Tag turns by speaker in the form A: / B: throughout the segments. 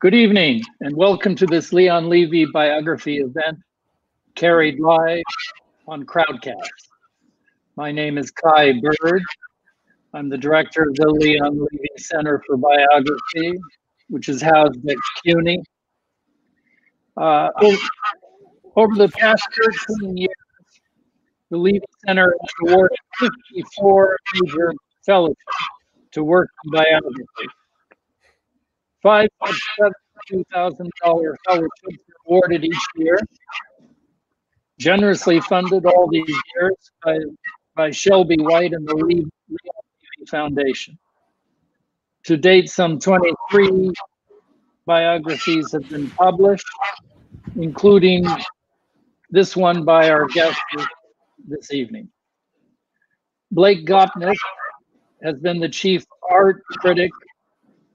A: Good evening and welcome to this Leon Levy biography event carried live on Crowdcast. My name is Kai Bird. I'm the director of the Leon Levy Center for Biography, which is housed at CUNY. Uh, over the past 13 years, the Levy Center has awarded 54 major fellowships to work in biography. Five $2,000 fellowships awarded each year, generously funded all these years by, by Shelby White and the Lee Foundation. To date, some 23 biographies have been published, including this one by our guest this evening. Blake Gopnik has been the chief art critic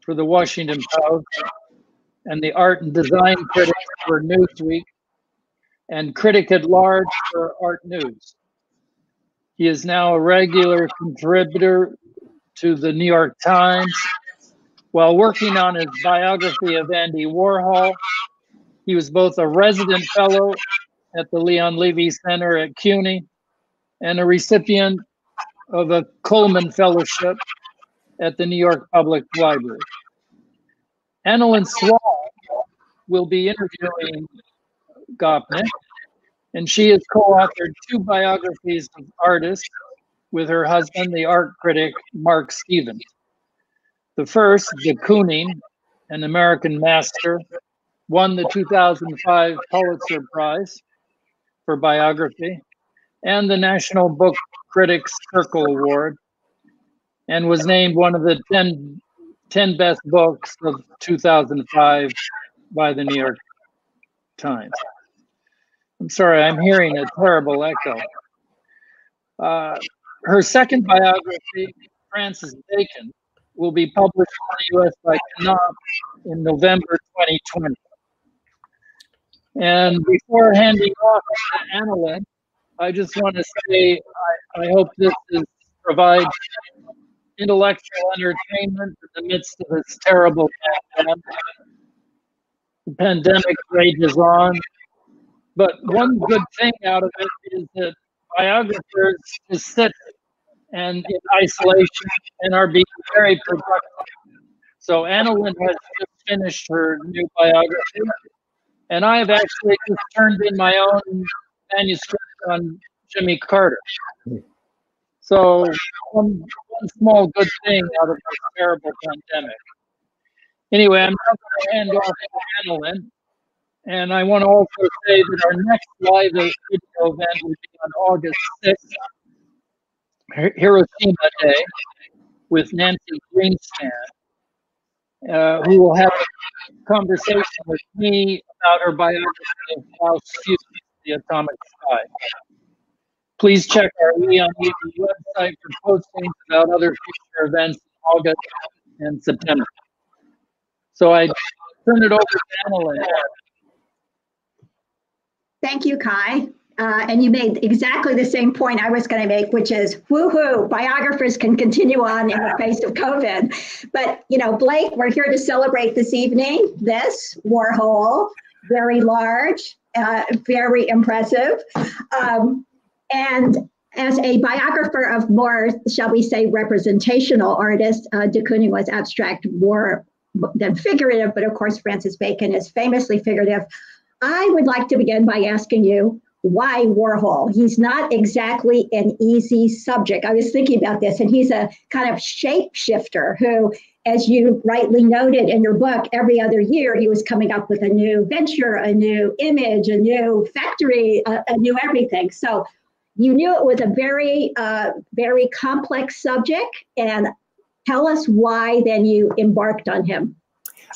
A: for the Washington Post and the art and design critic for Newsweek and critic at large for Art News. He is now a regular contributor to the New York Times. While working on his biography of Andy Warhol, he was both a resident fellow at the Leon Levy Center at CUNY and a recipient of a Cullman Fellowship at the New York Public Library. Annalyn Swan will be interviewing Gopnik, and she has co-authored two biographies of artists with her husband, the art critic Mark Stevens. The first, De Kooning, an American master, won the 2005 Pulitzer Prize for biography and the National Book Critics Circle Award, and was named one of the 10, 10 best books of 2005 by the New York Times. I'm sorry, I'm hearing a terrible echo. Uh, her second biography, Francis Bacon, will be published in the US by Knopf in November 2020. And before handing off to Annalyn, I just want to say I, I hope this is, provides intellectual entertainment in the midst of this terrible pandemic. The pandemic rages on, but one good thing out of it is that biographers just sit and in isolation and are being very productive. So Annalyn has just finished her new biography, and I have actually just turned in my own manuscript on Jimmy Carter. So one, one small good thing out of this terrible pandemic. Anyway, I'm now going to hand off to Annalyn. And I want to also say that our next live video event will be on August 6th, Hiroshima Day, with Nancy Greenspan, uh, who will have a conversation with me about her biography of Klaus Fuchs, The Atomic Spy. Please check our Levy website for postings about other future events in August and September. So I turn it over to Annalyn.
B: Thank you, Kai. Uh, and you made exactly the same point I was going to make, which is woohoo, biographers can continue on in the face of COVID. But, you know, Blake, we're here to celebrate this evening. This Warhol, very large, uh, very impressive. Um, and as a biographer of more, shall we say, representational artists, uh, de Kooning was abstract more than figurative, but of course, Francis Bacon is famously figurative. I would like to begin by asking you why Warhol? He's not exactly an easy subject. I was thinking about this, and he's a kind of shapeshifter who, as you rightly noted in your book, every other year he was coming up with a new venture, a new image, a new factory, a, a new everything. So you knew it was a very, uh, very complex subject, and tell us why then you embarked on him.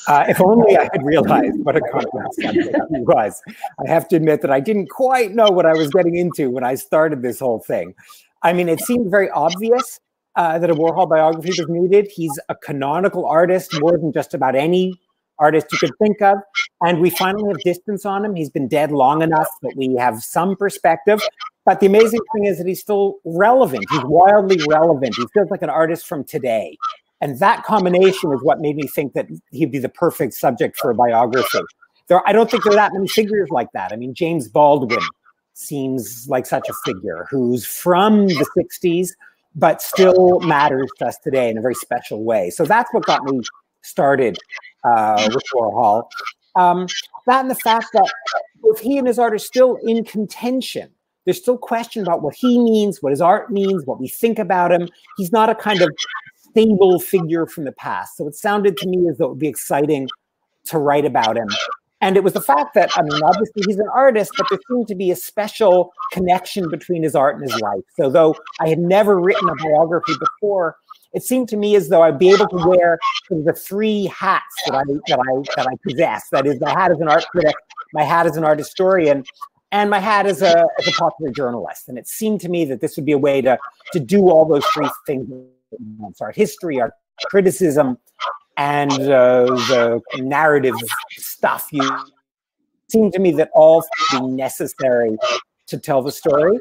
C: Uh, if only I had realized what a complex subject he was. I have to admit that I didn't quite know what I was getting into when I started this whole thing. I mean, it seemed very obvious uh, that a Warhol biography was needed. He's a canonical artist more than just about any artist you could think of. And we finally have distance on him. He's been dead long enough that we have some perspective. But the amazing thing is that he's still relevant. He's wildly relevant. He feels like an artist from today. And that combination is what made me think that he'd be the perfect subject for a biography. There, I don't think there are that many figures like that. I mean, James Baldwin seems like such a figure who's from the 60s, but still matters to us today in a very special way. So that's what got me started uh, with Warhol. Um, that and the fact that both he and his art are still in contention. There's still question about what he means, what his art means, what we think about him. He's not a kind of stable figure from the past. So it sounded to me as though it would be exciting to write about him. And it was the fact that, I mean, obviously he's an artist, but there seemed to be a special connection between his art and his life. So, though I had never written a biography before, it seemed to me as though I'd be able to wear the three hats that I that I that I possess. That is, my hat as an art critic, my hat as an art historian, and my hat as a as a popular journalist. And it seemed to me that this would be a way to to do all those three things: our history, our criticism, and uh, the narrative stuff. You seemed to me that all be necessary to tell the story.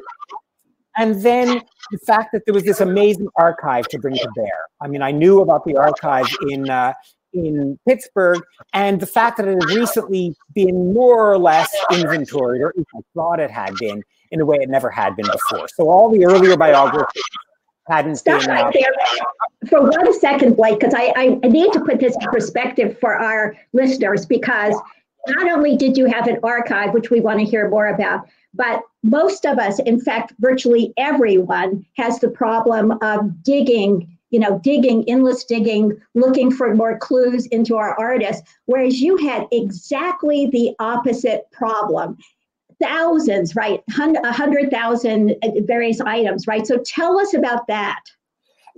C: And then the fact that there was this amazing archive to bring to bear. I mean, I knew about the archive in uh, in Pittsburgh, and the fact that it had recently been more or less inventoried, or at least I thought it had been, in a way it never had been before. So all the earlier biographies hadn't
B: Stop
C: been.
B: right
C: Uh,
B: there for one second, Blake, because I, I, I need to put this in perspective for our listeners because not only did you have an archive, which we want to hear more about, but most of us, in fact, virtually everyone, has the problem of digging, you know, digging, endless digging, looking for more clues into our artists, whereas you had exactly the opposite problem. Thousands, right? Hun- A hundred thousand uh, various items, right? So tell us about that.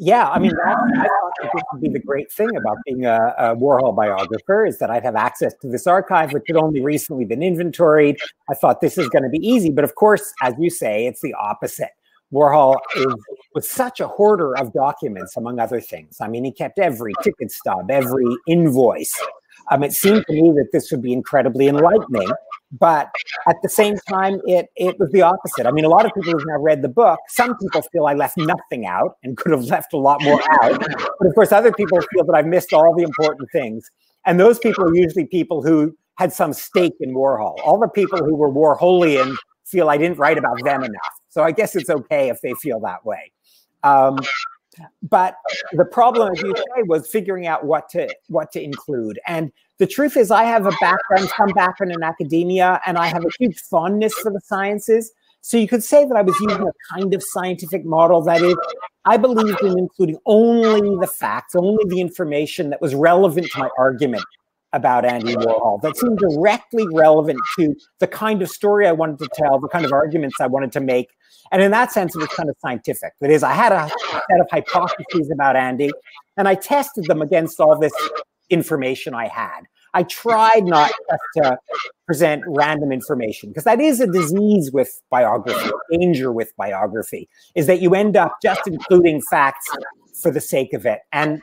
C: Yeah, I mean, that, I thought that this would be the great thing about being a, a Warhol biographer is that I'd have access to this archive, which had only recently been inventoried. I thought this is going to be easy, but of course, as you say, it's the opposite. Warhol is, was such a hoarder of documents, among other things. I mean, he kept every ticket stub, every invoice. Um, it seemed to me that this would be incredibly enlightening, but at the same time, it it was the opposite. I mean, a lot of people who've now read the book, some people feel I left nothing out and could have left a lot more out. But of course, other people feel that I've missed all the important things. And those people are usually people who had some stake in Warhol. All the people who were Warholian feel I didn't write about them enough. So I guess it's okay if they feel that way. Um, but the problem, as you say, was figuring out what to what to include. And the truth is, I have a background, some background in academia, and I have a huge fondness for the sciences. So you could say that I was using a kind of scientific model. That is, I believed in including only the facts, only the information that was relevant to my argument about Andy Warhol, that seemed directly relevant to the kind of story I wanted to tell, the kind of arguments I wanted to make. And in that sense, it was kind of scientific. That is, I had a set of hypotheses about Andy, and I tested them against all this information I had. I tried not to present random information because that is a disease with biography, danger with biography, is that you end up just including facts for the sake of it. And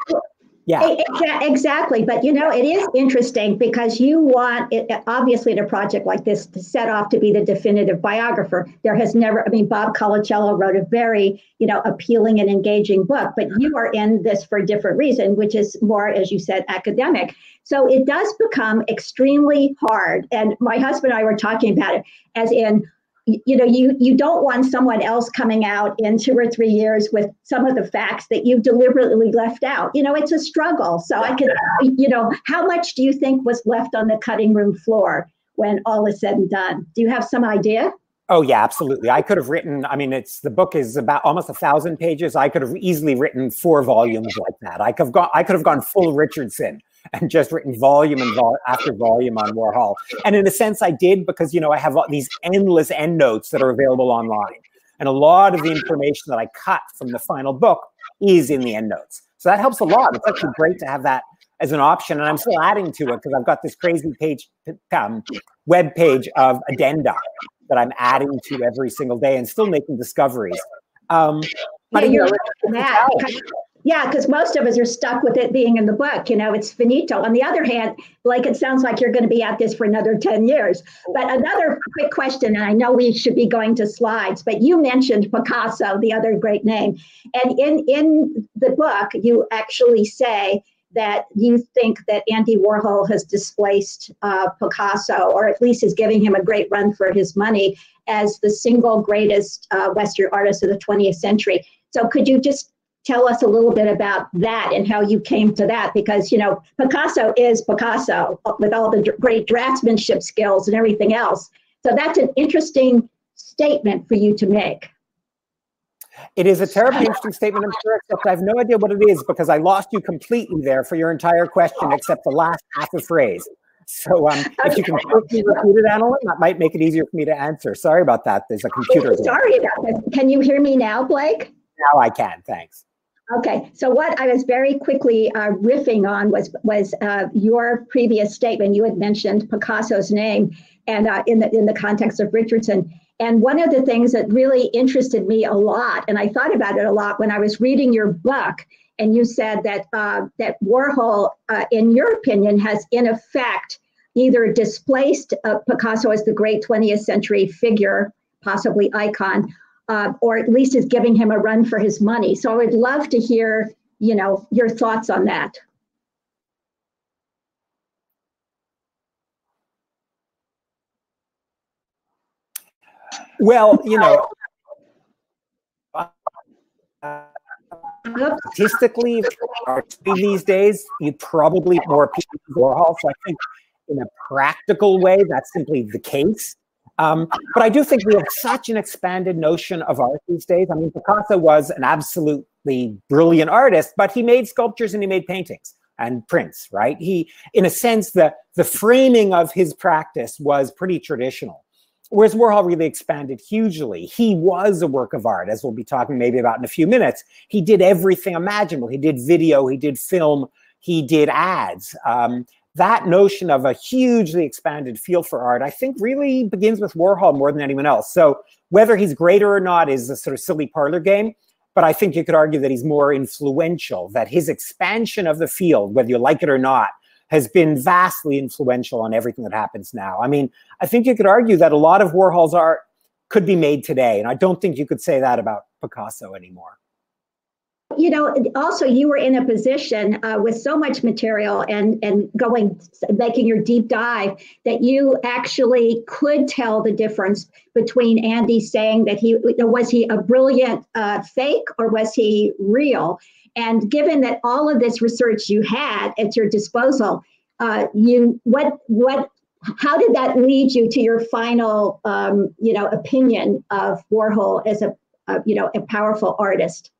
C: yeah,
B: Exa- Exactly. But you know, it is interesting because you want it, obviously in a project like this to set off to be the definitive biographer. There has never, I mean, Bob Colacello wrote a very, you know, appealing and engaging book, but you are in this for a different reason, which is more, as you said, academic. So it does become extremely hard. And my husband and I were talking about it as in, you know, you you don't want someone else coming out in two or three years with some of the facts that you've deliberately left out. You know, it's a struggle. So I could, you know, how much do you think was left on the cutting room floor when all is said and done? Do you have some idea?
C: Oh yeah, absolutely. I could have written. I mean, it's the book is about almost a thousand pages. I could have easily written four volumes like that. I could have gone. I could have gone full Richardson and just written volume and vol- after volume on Warhol. And in a sense, I did because you know I have all these endless endnotes that are available online, and a lot of the information that I cut from the final book is in the endnotes. So that helps a lot. It's actually great to have that as an option, and I'm still adding to it because I've got this crazy page um, web page of addenda that I'm adding to every single day and still making discoveries. Um,
B: Yeah, you're
C: it's- it's a
B: that because- Yeah, because most of us are stuck with it being in the book. You know, it's finito. On the other hand, like it sounds like you're going to be at this for another 10 years. But another quick question, and I know we should be going to slides, but you mentioned Picasso, the other great name. And in, in the book, you actually say that you think that Andy Warhol has displaced uh, Picasso, or at least is giving him a great run for his money as the single greatest uh, Western artist of the 20th century. So could you just tell us a little bit about that and how you came to that? Because you know picasso is picasso with all the great draftsmanship skills and everything else. So that's an interesting statement for you to make
C: it is a terribly interesting statement i'm sure except i have no idea what it is because i lost you completely there for your entire question except the last half a phrase so um, if you can quickly repeat it, Annalyn, that might make it easier for me to answer. Sorry about that. There's a computer.
B: Sorry about that. Can you hear me now, Blake?
C: Now I can. Thanks.
B: Okay, so what I was very quickly uh, riffing on was was uh, your previous statement. You had mentioned Picasso's name, and uh, in the in the context of Richardson. And one of the things that really interested me a lot, and I thought about it a lot when I was reading your book, and you said that uh, that Warhol, uh, in your opinion, has in effect either displaced uh, Picasso as the great 20th century figure, possibly icon, uh, or at least is giving him a run for his money. So I would love to hear, you know, your thoughts on that.
C: Well, you know, statistically, these days, you probably more people Warhol. So I think in a practical way, that's simply the case. Um, but I do think we have such an expanded notion of art these days. I mean, Picasso was an absolutely brilliant artist, but he made sculptures and he made paintings and prints, right? He, in a sense, the, the framing of his practice was pretty traditional. Whereas Warhol really expanded hugely. He was a work of art, as we'll be talking maybe about in a few minutes. He did everything imaginable. He did video, he did film, he did ads. Um, that notion of a hugely expanded field for art, I think really begins with Warhol more than anyone else. So whether he's greater or not is a sort of silly parlor game. But I think you could argue that he's more influential, that his expansion of the field, whether you like it or not, has been vastly influential on everything that happens now. I mean, I think you could argue that a lot of Warhol's art could be made today. And I don't think you could say that about Picasso anymore
B: you know also you were in a position uh, with so much material and and going making your deep dive that you actually could tell the difference between andy saying that he was he a brilliant uh, fake or was he real and given that all of this research you had at your disposal uh, you what what how did that lead you to your final um, you know opinion of warhol as a, a you know a powerful artist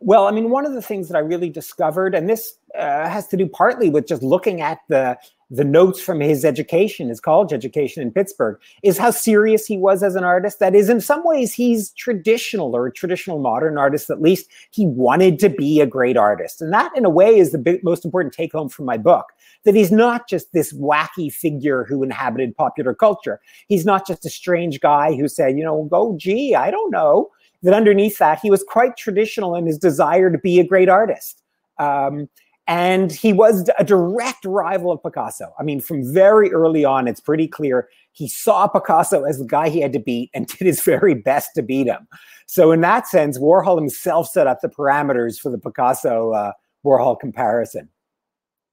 C: well, I mean, one of the things that I really discovered, and this uh, has to do partly with just looking at the the notes from his education, his college education in Pittsburgh, is how serious he was as an artist. That is, in some ways, he's traditional or a traditional modern artist. At least he wanted to be a great artist, and that, in a way, is the most important take home from my book. That he's not just this wacky figure who inhabited popular culture. He's not just a strange guy who said, you know, go, gee, I don't know that underneath that, he was quite traditional in his desire to be a great artist. Um, and he was a direct rival of Picasso. I mean, from very early on, it's pretty clear he saw Picasso as the guy he had to beat and did his very best to beat him. So, in that sense, Warhol himself set up the parameters for the Picasso uh, Warhol comparison.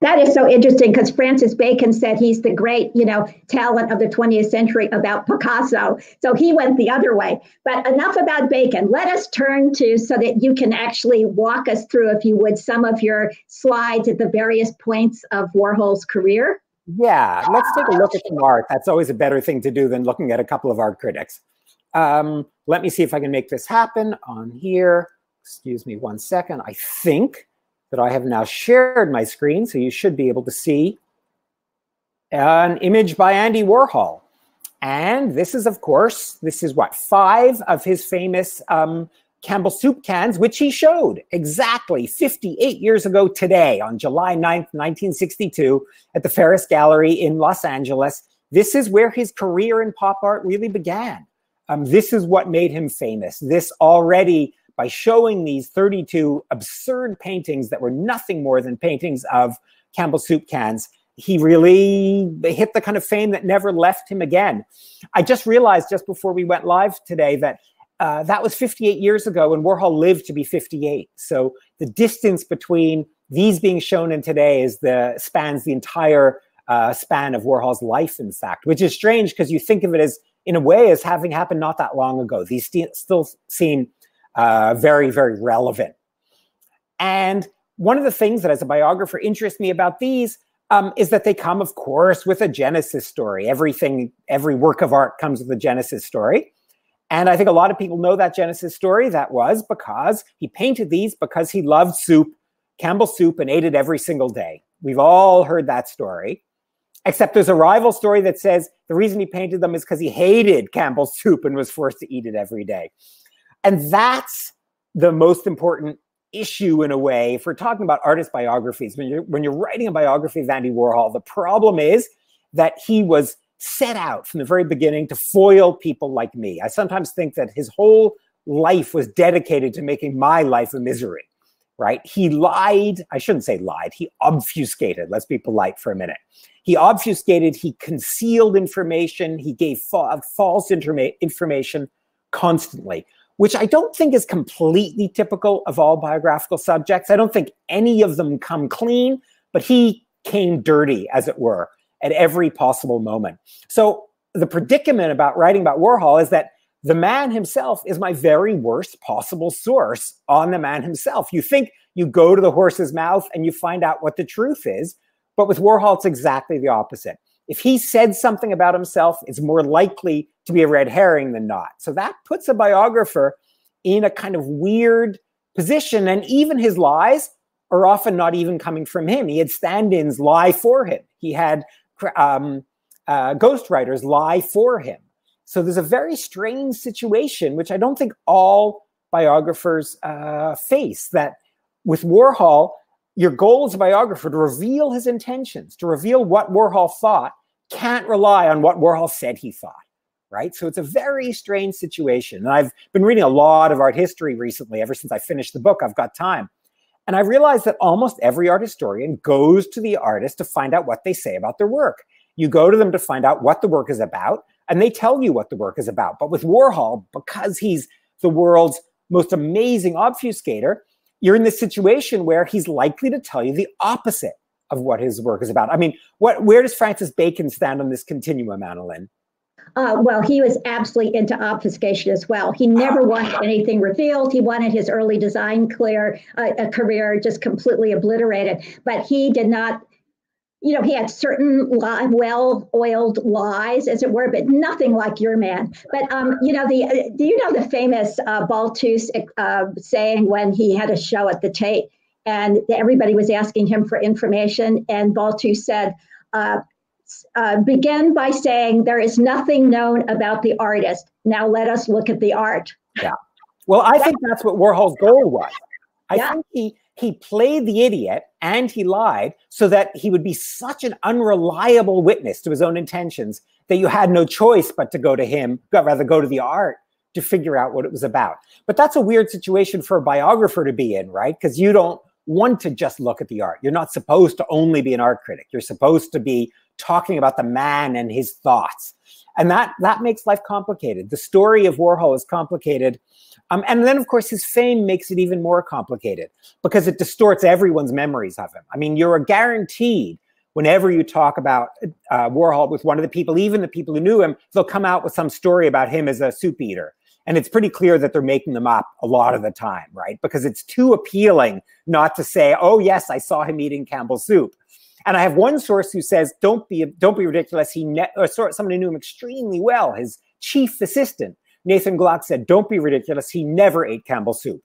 B: That is so interesting because Francis Bacon said he's the great, you know, talent of the 20th century about Picasso. So he went the other way. But enough about Bacon. Let us turn to so that you can actually walk us through, if you would, some of your slides at the various points of Warhol's career.
C: Yeah, let's take a look at some art. That's always a better thing to do than looking at a couple of art critics. Um, let me see if I can make this happen on here. Excuse me one second. I think that I have now shared my screen, so you should be able to see an image by Andy Warhol. And this is, of course, this is what, five of his famous um, Campbell soup cans, which he showed exactly 58 years ago today on July 9th, 1962 at the Ferus Gallery in Los Angeles. This is where his career in pop art really began. Um, this is what made him famous. This already by showing these 32 absurd paintings that were nothing more than paintings of Campbell soup cans, he really hit the kind of fame that never left him again. I just realized just before we went live today that uh, that was 58 years ago, and Warhol lived to be 58. So the distance between these being shown in today is the spans the entire uh, span of Warhol's life, in fact, which is strange because you think of it as, in a way, as having happened not that long ago. These st still seem uh, very, very relevant. And one of the things that, as a biographer, interests me about these um, is that they come, of course, with a Genesis story. Everything, every work of art comes with a Genesis story. And I think a lot of people know that Genesis story. That was because he painted these because he loved soup, Campbell soup, and ate it every single day. We've all heard that story. Except there's a rival story that says the reason he painted them is because he hated Campbell's soup and was forced to eat it every day. And that's the most important issue in a way. If we're talking about artist biographies when you're when you're writing a biography of andy warhol the problem is that he was set out from the very beginning to foil people like me. I sometimes think that his whole life was dedicated to making my life a misery right? He lied. I shouldn't say lied. He obfuscated. Let's be polite for a minute. He obfuscated. He concealed information. He gave fa false information constantly which I don't think is completely typical of all biographical subjects. I don't think any of them come clean, but he came dirty, as it were, at every possible moment. So the predicament about writing about Warhol is that the man himself is my very worst possible source on the man himself. You think you go to the horse's mouth and you find out what the truth is, but with Warhol, it's exactly the opposite. If he said something about himself, it's more likely to be a red herring than not. So that puts a biographer in a kind of weird position. And even his lies are often not even coming from him. He had stand ins lie for him, he had um, uh, ghostwriters lie for him. So there's a very strange situation, which I don't think all biographers uh, face. That with Warhol, your goal as a biographer to reveal his intentions, to reveal what Warhol thought, can't rely on what Warhol said he thought right? So it's a very strange situation. And I've been reading a lot of art history recently. Ever since I finished the book, I've got time. And I realized that almost every art historian goes to the artist to find out what they say about their work. You go to them to find out what the work is about, and they tell you what the work is about. But with Warhol, because he's the world's most amazing obfuscator, you're in this situation where he's likely to tell you the opposite of what his work is about. I mean, what where does Francis Bacon stand on this continuum, Annalyn?
B: Uh, well, he was absolutely into obfuscation as well. He never wanted anything revealed. He wanted his early design clear uh, a career just completely obliterated. But he did not. You know, he had certain li- well-oiled lies, as it were, but nothing like your man. But um, you know, the uh, do you know the famous uh, Balthus uh, saying when he had a show at the Tate, and everybody was asking him for information, and Balthus said, uh, uh, begin by saying there is nothing known about the artist. Now let us look at the art.
C: Yeah. Well, I think that's what Warhol's goal was. I yeah. think he he played the idiot and he lied so that he would be such an unreliable witness to his own intentions that you had no choice but to go to him, rather go to the art to figure out what it was about. But that's a weird situation for a biographer to be in, right? Because you don't want to just look at the art. You're not supposed to only be an art critic. You're supposed to be talking about the man and his thoughts. And that that makes life complicated. The story of Warhol is complicated. Um, and then, of course, his fame makes it even more complicated because it distorts everyone's memories of him. I mean, you're guaranteed whenever you talk about uh, Warhol with one of the people, even the people who knew him, they'll come out with some story about him as a soup eater. And it's pretty clear that they're making them up a lot of the time, right? Because it's too appealing not to say, oh, yes, I saw him eating Campbell's soup. And I have one source who says, "Don't be don't be ridiculous." He ne- or somebody who knew him extremely well. His chief assistant Nathan Gluck said, "Don't be ridiculous." He never ate Campbell soup,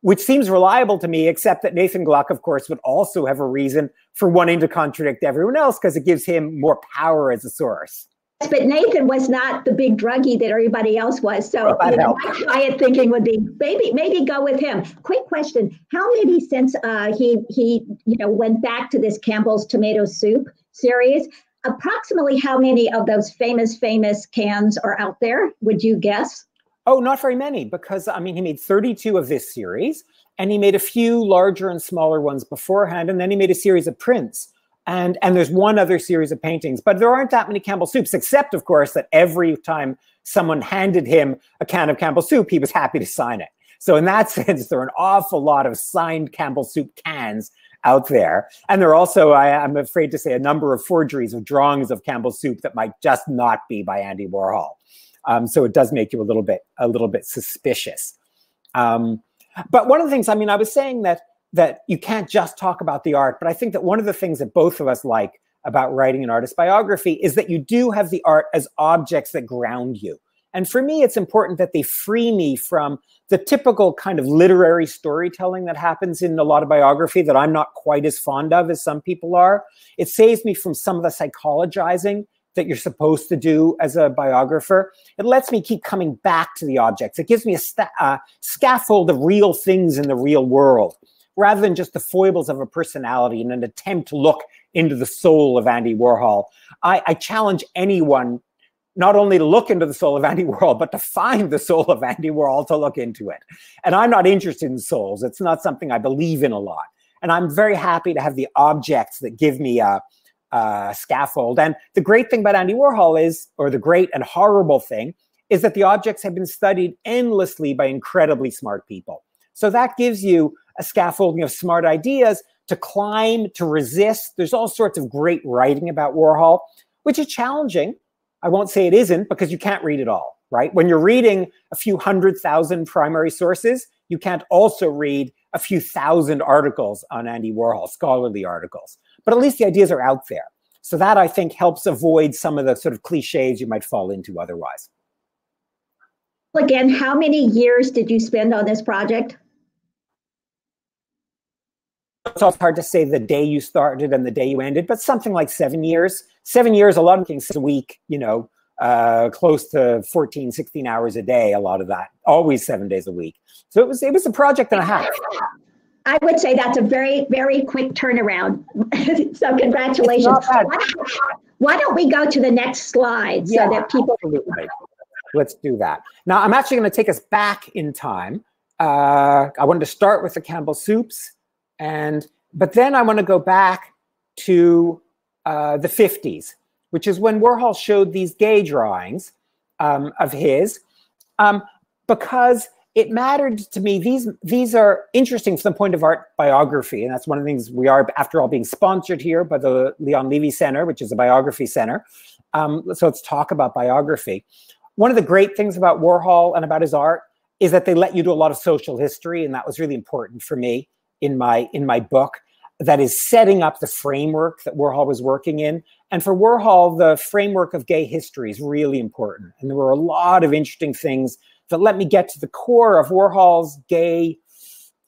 C: which seems reliable to me. Except that Nathan Gluck, of course, would also have a reason for wanting to contradict everyone else because it gives him more power as a source.
B: But Nathan was not the big druggie that everybody else was. So you know, my quiet thinking would be maybe maybe go with him. Quick question: How many since uh, he he you know went back to this Campbell's tomato soup series? Approximately how many of those famous famous cans are out there? Would you guess?
C: Oh, not very many, because I mean, he made 32 of this series, and he made a few larger and smaller ones beforehand, and then he made a series of prints. And, and there's one other series of paintings, but there aren't that many Campbell soups, except, of course, that every time someone handed him a can of Campbell soup, he was happy to sign it. So in that sense, there are an awful lot of signed Campbell soup cans out there. And there are also, I, am afraid to say, a number of forgeries of drawings of Campbell soup that might just not be by Andy Warhol. Um, so it does make you a little bit, a little bit suspicious. Um, but one of the things, I mean, I was saying that that you can't just talk about the art, but I think that one of the things that both of us like about writing an artist biography is that you do have the art as objects that ground you. And for me, it's important that they free me from the typical kind of literary storytelling that happens in a lot of biography that I'm not quite as fond of as some people are. It saves me from some of the psychologizing that you're supposed to do as a biographer. It lets me keep coming back to the objects. It gives me a uh, scaffold of real things in the real world rather than just the foibles of a personality in an attempt to look into the soul of Andy Warhol. I, I challenge anyone not only to look into the soul of Andy Warhol, but to find the soul of Andy Warhol to look into it. And I'm not interested in souls. It's not something I believe in a lot. And I'm very happy to have the objects that give me a, a scaffold. And the great thing about Andy Warhol is, or the great and horrible thing, is that the objects have been studied endlessly by incredibly smart people. So that gives you a scaffolding of smart ideas to climb, to resist. There's all sorts of great writing about Warhol, which is challenging I won't say it isn't because you can't read it all, right? When you're reading a few hundred thousand primary sources, you can't also read a few thousand articles on Andy Warhol, scholarly articles. But at least the ideas are out there. So that I think helps avoid some of the sort of cliches you might fall into otherwise.
B: Again, how many years did you spend on this project?
C: It's also hard to say the day you started and the day you ended, but something like seven years. Seven years, a lot of things a week, you know, uh, close to 14, 16 hours a day, a lot of that, always seven days a week. So it was it was a project and a half.
B: I would say that's a very, very quick turnaround. so congratulations. Why, why, don't we go to the next slide yeah, so that people
C: absolutely. Let's do that. Now I'm actually going to take us back in time. Uh, I wanted to start with the Campbell soups and but then I want to go back to uh, the 50s, which is when Warhol showed these gay drawings um, of his, um, because it mattered to me. These these are interesting from the point of art biography, and that's one of the things we are, after all, being sponsored here by the Leon Levy Center, which is a biography center. Um, so let's talk about biography. One of the great things about Warhol and about his art is that they let you do a lot of social history, and that was really important for me in my in my book that is setting up the framework that Warhol was working in. And for Warhol, the framework of gay history is really important. And there were a lot of interesting things that let me get to the core of Warhol's gay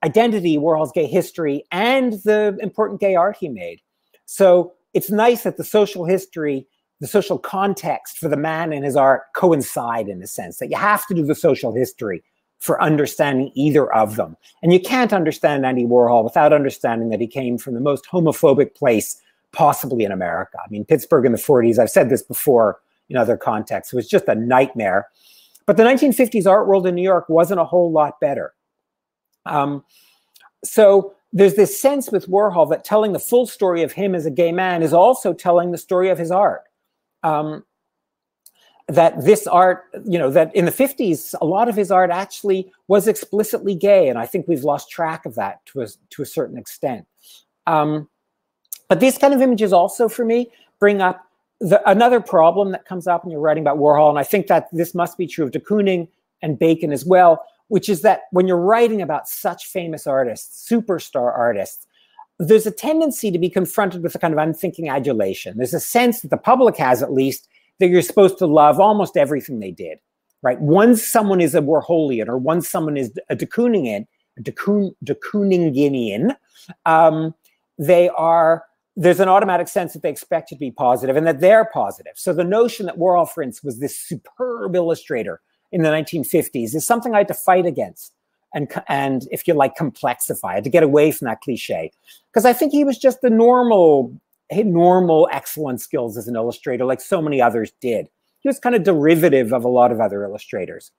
C: identity, Warhol's gay history, and the important gay art he made. So it's nice that the social history, the social context for the man and his art coincide in a sense, that you have to do the social history for understanding either of them. And you can't understand Andy Warhol without understanding that he came from the most homophobic place possibly in America. I mean, Pittsburgh in the 40s, I've said this before in other contexts, was just a nightmare. But the 1950s art world in New York wasn't a whole lot better. Um, so there's this sense with Warhol that telling the full story of him as a gay man is also telling the story of his art. Um, that this art, you know, that in the 50s, a lot of his art actually was explicitly gay. And I think we've lost track of that to a, to a certain extent. Um, but these kind of images also, for me, bring up the, another problem that comes up when you're writing about Warhol. And I think that this must be true of de Kooning and Bacon as well, which is that when you're writing about such famous artists, superstar artists, there's a tendency to be confronted with a kind of unthinking adulation. There's a sense that the public has, at least, that you're supposed to love almost everything they did, right? Once someone is a Warholian or once someone is a de Kooningian, de, Koon, de Kooninginian, um, they are there's an automatic sense that they expect you to be positive and that they're positive. So the notion that Warhol, for instance, was this superb illustrator in the 1950s is something I had to fight against and and if you like complexify it to get away from that cliche because I think he was just the normal normal excellent skills as an illustrator, like so many others did. He was kind of derivative of a lot of other illustrators.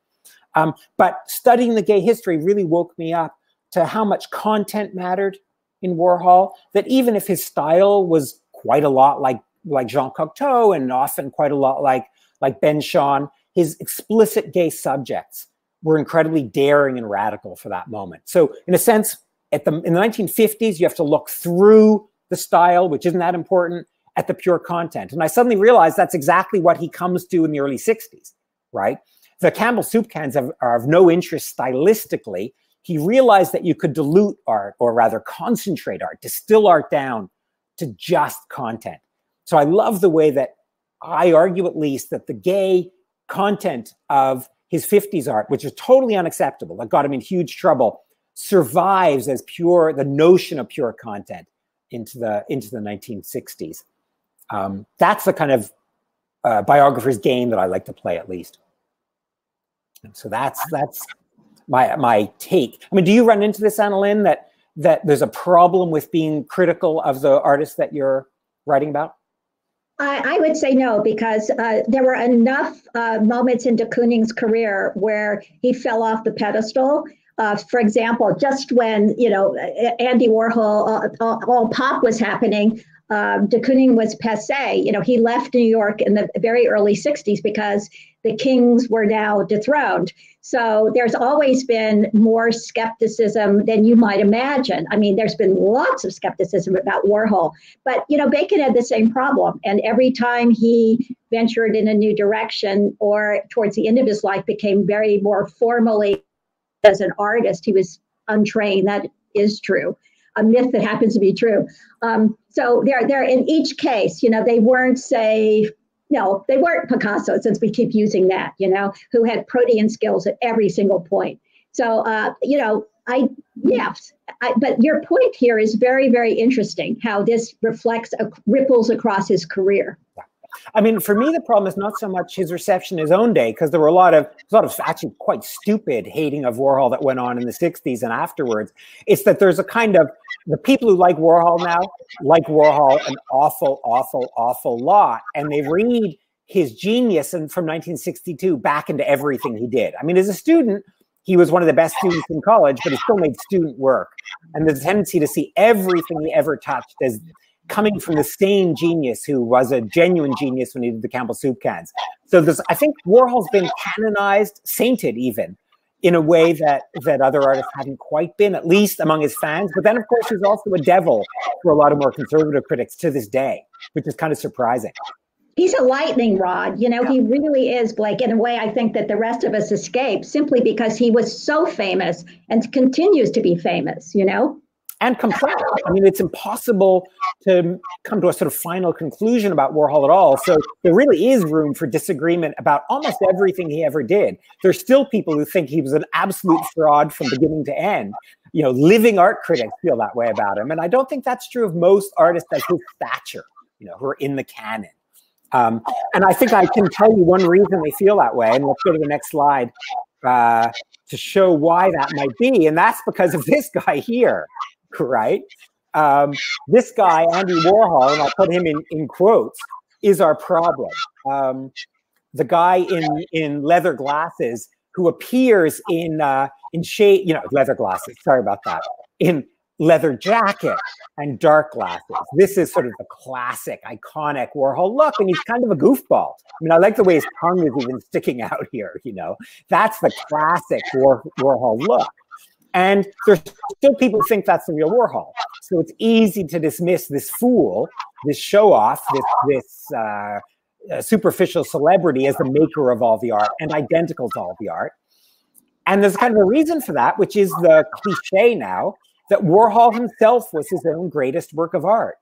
C: Um, but studying the gay history really woke me up to how much content mattered in Warhol. That even if his style was quite a lot like like Jean Cocteau and often quite a lot like like Ben Shahn, his explicit gay subjects were incredibly daring and radical for that moment. So in a sense, at the in the 1950s, you have to look through the style, which isn't that important, at the pure content. And I suddenly realized that's exactly what he comes to in the early 60s, right? The Campbell soup cans have, are of no interest stylistically. He realized that you could dilute art, or rather concentrate art, distill art down to just content. So I love the way that I argue, at least, that the gay content of his 50s art, which is totally unacceptable, that got him in huge trouble, survives as pure, the notion of pure content into the into the 1960s. Um, that's the kind of uh, biographer's game that I like to play, at least. And so that's that's my my take. I mean, do you run into this, Annalyn, that that there's a problem with being critical of the artist that you're writing about?
B: I, I would say no, because uh, there were enough uh, moments in de Kooning's career where he fell off the pedestal. Uh, for example, just when you know Andy Warhol, all, all pop was happening, um, de Kooning was passe. You know, he left New York in the very early 60s because the kings were now dethroned. So there's always been more skepticism than you might imagine. I mean, there's been lots of skepticism about Warhol, but you know, Bacon had the same problem. And every time he ventured in a new direction or towards the end of his life became very more formally as an artist, he was untrained. That is true a myth that happens to be true. Um, so they're, they're in each case, you know, they weren't, say, no, they weren't Picasso, since we keep using that, you know, who had protean skills at every single point. So, uh, you know, I, yes, I, but your point here is very, very interesting how this reflects, uh, ripples across his career.
C: I mean, for me, the problem is not so much his reception his own day, because there were a lot of a lot of actually quite stupid hating of Warhol that went on in the '60s and afterwards. It's that there's a kind of the people who like Warhol now like Warhol an awful, awful, awful lot, and they read his genius and from 1962 back into everything he did. I mean, as a student, he was one of the best students in college, but he still made student work. And the tendency to see everything he ever touched as coming from the same genius who was a genuine genius when he did the Campbell soup cans. So there's, I think Warhol's been canonized, sainted even, in a way that that other artists haven't quite been, at least among his fans. But then, of course, he's also a devil for a lot of more conservative critics to this day, which is kind of surprising.
B: He's a lightning rod, you know. He really is, Blake. In a way, I think that the rest of us escape simply because he was so famous and continues to be famous. You know
C: and complex. I mean, it's impossible to come to a sort of final conclusion about Warhol at all. So there really is room for disagreement about almost everything he ever did. There's still people who think he was an absolute fraud from beginning to end. You know, living art critics feel that way about him. And I don't think that's true of most artists of his stature, you know, who are in the canon. Um, and I think I can tell you one reason they feel that way. And let's go to the next slide uh, to show why that might be. And that's because of this guy here right? Um, this guy, Andy Warhol, and I'll put him in, in quotes, is our problem. Um, the guy in, in leather glasses who appears in uh, in shade, you know, leather glasses. Sorry about that. In leather jacket and dark glasses. This is sort of the classic, iconic Warhol look, and he's kind of a goofball. I mean, I like the way his tongue is even sticking out here. You know, that's the classic War- Warhol look. And there's still people think that's the real Warhol. So it's easy to dismiss this fool, this show off, this, this uh, uh, superficial celebrity as the maker of all the art and identical to all the art. And there's kind of a reason for that, which is the cliche now that Warhol himself was his own greatest work of art.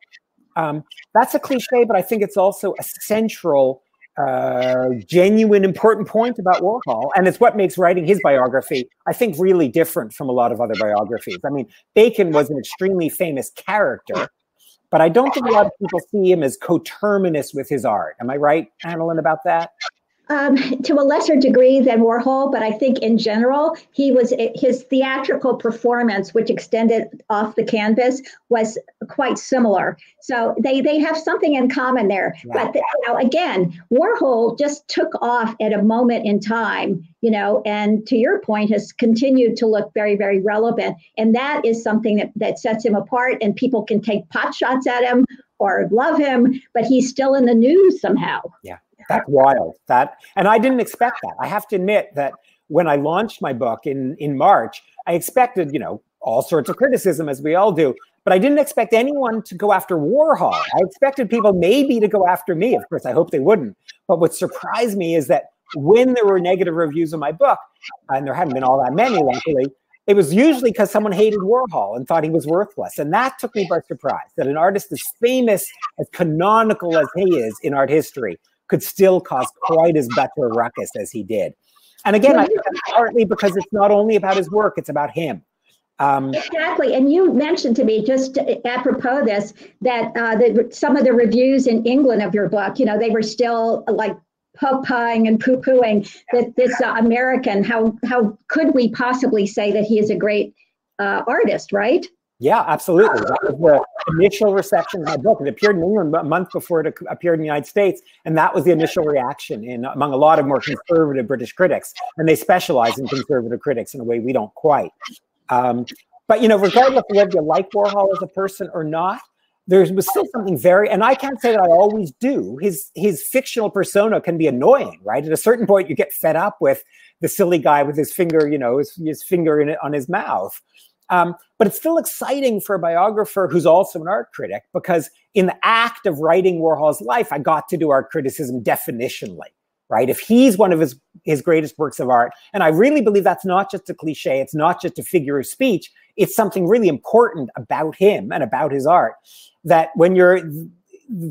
C: Um, that's a cliche, but I think it's also a central uh, genuine, important point about Warhol. And it's what makes writing his biography, I think, really different from a lot of other biographies. I mean, Bacon was an extremely famous character, but I don't think a lot of people see him as coterminous with his art. Am I right, Annalyn, about that?
B: Um, to a lesser degree than Warhol, but I think in general, he was his theatrical performance, which extended off the canvas, was quite similar. So they they have something in common there. Yeah. But the, you know, again, Warhol just took off at a moment in time, you know, and to your point, has continued to look very very relevant, and that is something that that sets him apart. And people can take pot shots at him or love him, but he's still in the news somehow.
C: Yeah. That's wild. That and I didn't expect that. I have to admit that when I launched my book in in March, I expected, you know, all sorts of criticism as we all do, but I didn't expect anyone to go after Warhol. I expected people maybe to go after me. Of course, I hope they wouldn't. But what surprised me is that when there were negative reviews of my book, and there hadn't been all that many, luckily, it was usually because someone hated Warhol and thought he was worthless. And that took me by surprise that an artist as famous, as canonical as he is in art history, could still cause quite as much a ruckus as he did. And again, I think that's partly because it's not only about his work, it's about him.
B: Um, exactly. And you mentioned to me just apropos this that uh, the, some of the reviews in England of your book, you know, they were still like poo-pooing and poo-pooing that this uh, American, how, how could we possibly say that he is a great uh, artist, right?
C: Yeah, absolutely. That was the initial reception of my book. It appeared in England a month before it appeared in the United States, and that was the initial reaction in among a lot of more conservative British critics. And they specialize in conservative critics in a way we don't quite. Um, but you know, regardless of whether you like Warhol as a person or not, there was still something very, and I can't say that I always do. His his fictional persona can be annoying, right? At a certain point, you get fed up with the silly guy with his finger, you know, his, his finger in on his mouth. Um, but it's still exciting for a biographer who's also an art critic because in the act of writing Warhol's life, I got to do art criticism definitionally, right? If he's one of his, his greatest works of art, and I really believe that's not just a cliche, it's not just a figure of speech, it's something really important about him and about his art that when you're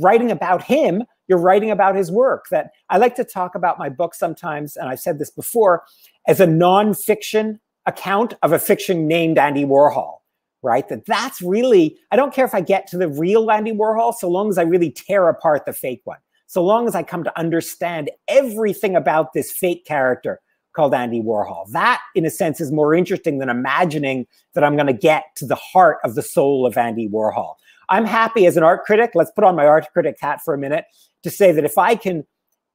C: writing about him, you're writing about his work. That I like to talk about my book sometimes, and I've said this before, as a nonfiction account of a fiction named Andy Warhol, right? That that's really, I don't care if I get to the real Andy Warhol, so long as I really tear apart the fake one. So long as I come to understand everything about this fake character called Andy Warhol. That, in a sense, is more interesting than imagining that I'm going to get to the heart of the soul of Andy Warhol. I'm happy as an art critic, let's put on my art critic hat for a minute, to say that if I can,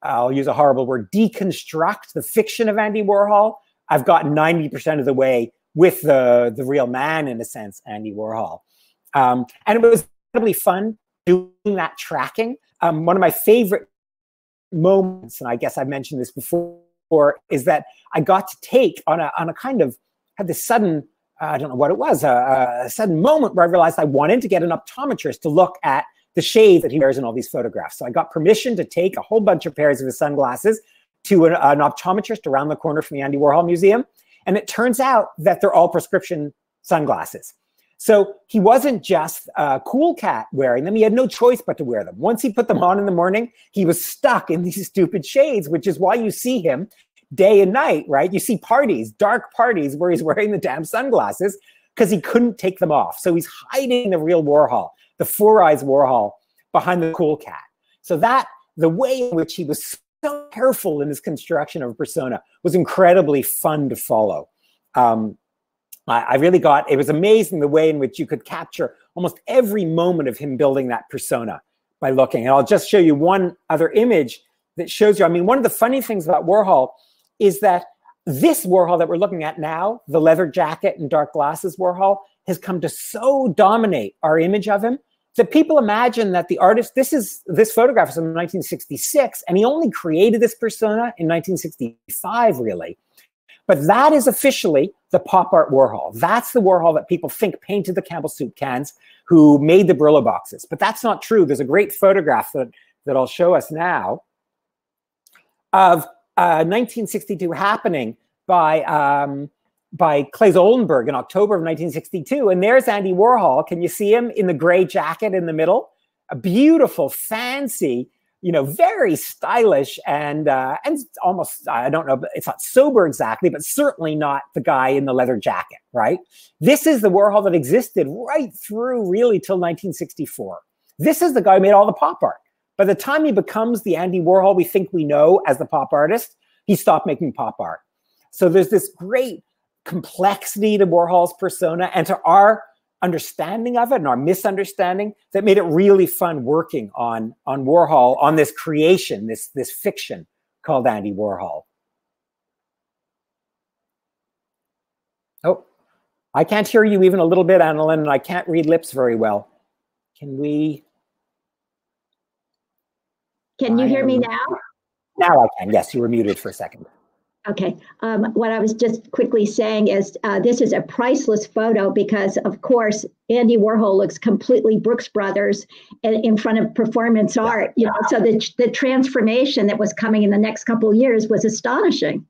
C: I'll use a horrible word, deconstruct the fiction of Andy Warhol, I've gotten 90% of the way with the, the real man, in a sense, Andy Warhol. Um, and it was incredibly fun doing that tracking. Um, one of my favorite moments, and I guess I've mentioned this before, is that I got to take on a, on a kind of, had this sudden, uh, I don't know what it was, a, a sudden moment where I realized I wanted to get an optometrist to look at the shade that he wears in all these photographs. So I got permission to take a whole bunch of pairs of his sunglasses to an, an optometrist around the corner from the Andy Warhol Museum. And it turns out that they're all prescription sunglasses. So he wasn't just a cool cat wearing them. He had no choice but to wear them. Once he put them on in the morning, he was stuck in these stupid shades, which is why you see him day and night, right? You see parties, dark parties where he's wearing the damn sunglasses because he couldn't take them off. So he's hiding the real Warhol, the Four Eyes Warhol behind the cool cat. So that the way in which he was so careful in his construction of persona was incredibly fun to follow. Um, I, I, really got it was amazing the way in which you could capture almost every moment of him building that persona by looking. And I'll just show you one other image that shows you. I mean, one of the funny things about Warhol is that this Warhol that we're looking at now, the leather jacket and dark glasses Warhol, has come to so dominate our image of him that people imagine that the artist, this is this photograph is from 1966, and he only created this persona in 1965, really. But that is officially the pop art Warhol. That's the Warhol that people think painted the Campbell soup cans, who made the Brillo boxes. But that's not true. There's a great photograph that, that I'll show us now of uh, 1962 happening by um, by Claes Oldenburg in October of 1962. And there's Andy Warhol. Can you see him in the gray jacket in the middle? A beautiful, fancy, you know, very stylish and uh, and almost I don't know, it's not sober exactly, but certainly not the guy in the leather jacket, right? This is the Warhol that existed right through really till 1964. This is the guy who made all the pop art. By the time he becomes the Andy Warhol we think we know as the pop artist, he stopped making pop art. So there's this great complexity to Warhol's persona and to our understanding of it and our misunderstanding that made it really fun working on on Warhol on this creation, this this fiction called Andy Warhol. Oh, I can't hear you even a little bit, Annalyn, and I can't read lips very well. Can we?
B: Can you hear me now?
C: Now I can. Yes, you were muted for a second.
B: Okay. Um, what I was just quickly saying is uh, this is a priceless photo because, of course, Andy Warhol looks completely Brooks Brothers in, in front of performance art. You know, so the the transformation that was coming in the next couple of years was astonishing.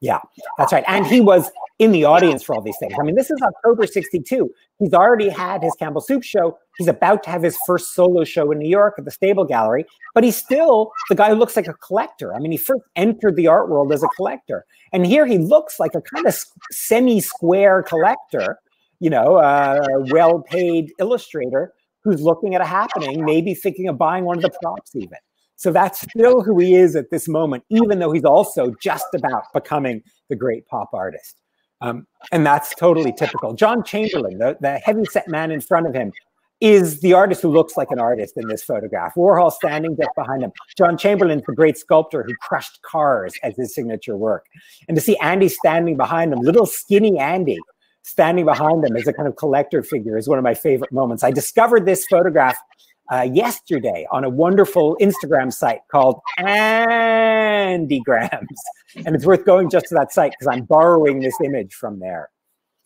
C: Yeah, that's right. And he was in the audience for all these things. I mean, this is October 62. He's already had his Campbell Soup show. He's about to have his first solo show in New York at the Stable Gallery, but he's still the guy who looks like a collector. I mean, he first entered the art world as a collector. And here he looks like a kind of semi square collector, you know, uh, a well paid illustrator who's looking at a happening, maybe thinking of buying one of the props even. So that's still who he is at this moment, even though he's also just about becoming the great pop artist. Um, and that's totally typical. John Chamberlain, the, the heavy set man in front of him, is the artist who looks like an artist in this photograph. Warhol standing just behind him. John Chamberlain's the great sculptor who crushed cars as his signature work. And to see Andy standing behind him, little skinny Andy standing behind him as a kind of collector figure is one of my favorite moments. I discovered this photograph uh, yesterday on a wonderful Instagram site called Andygrams. And it's worth going just to that site because I'm borrowing this image from there.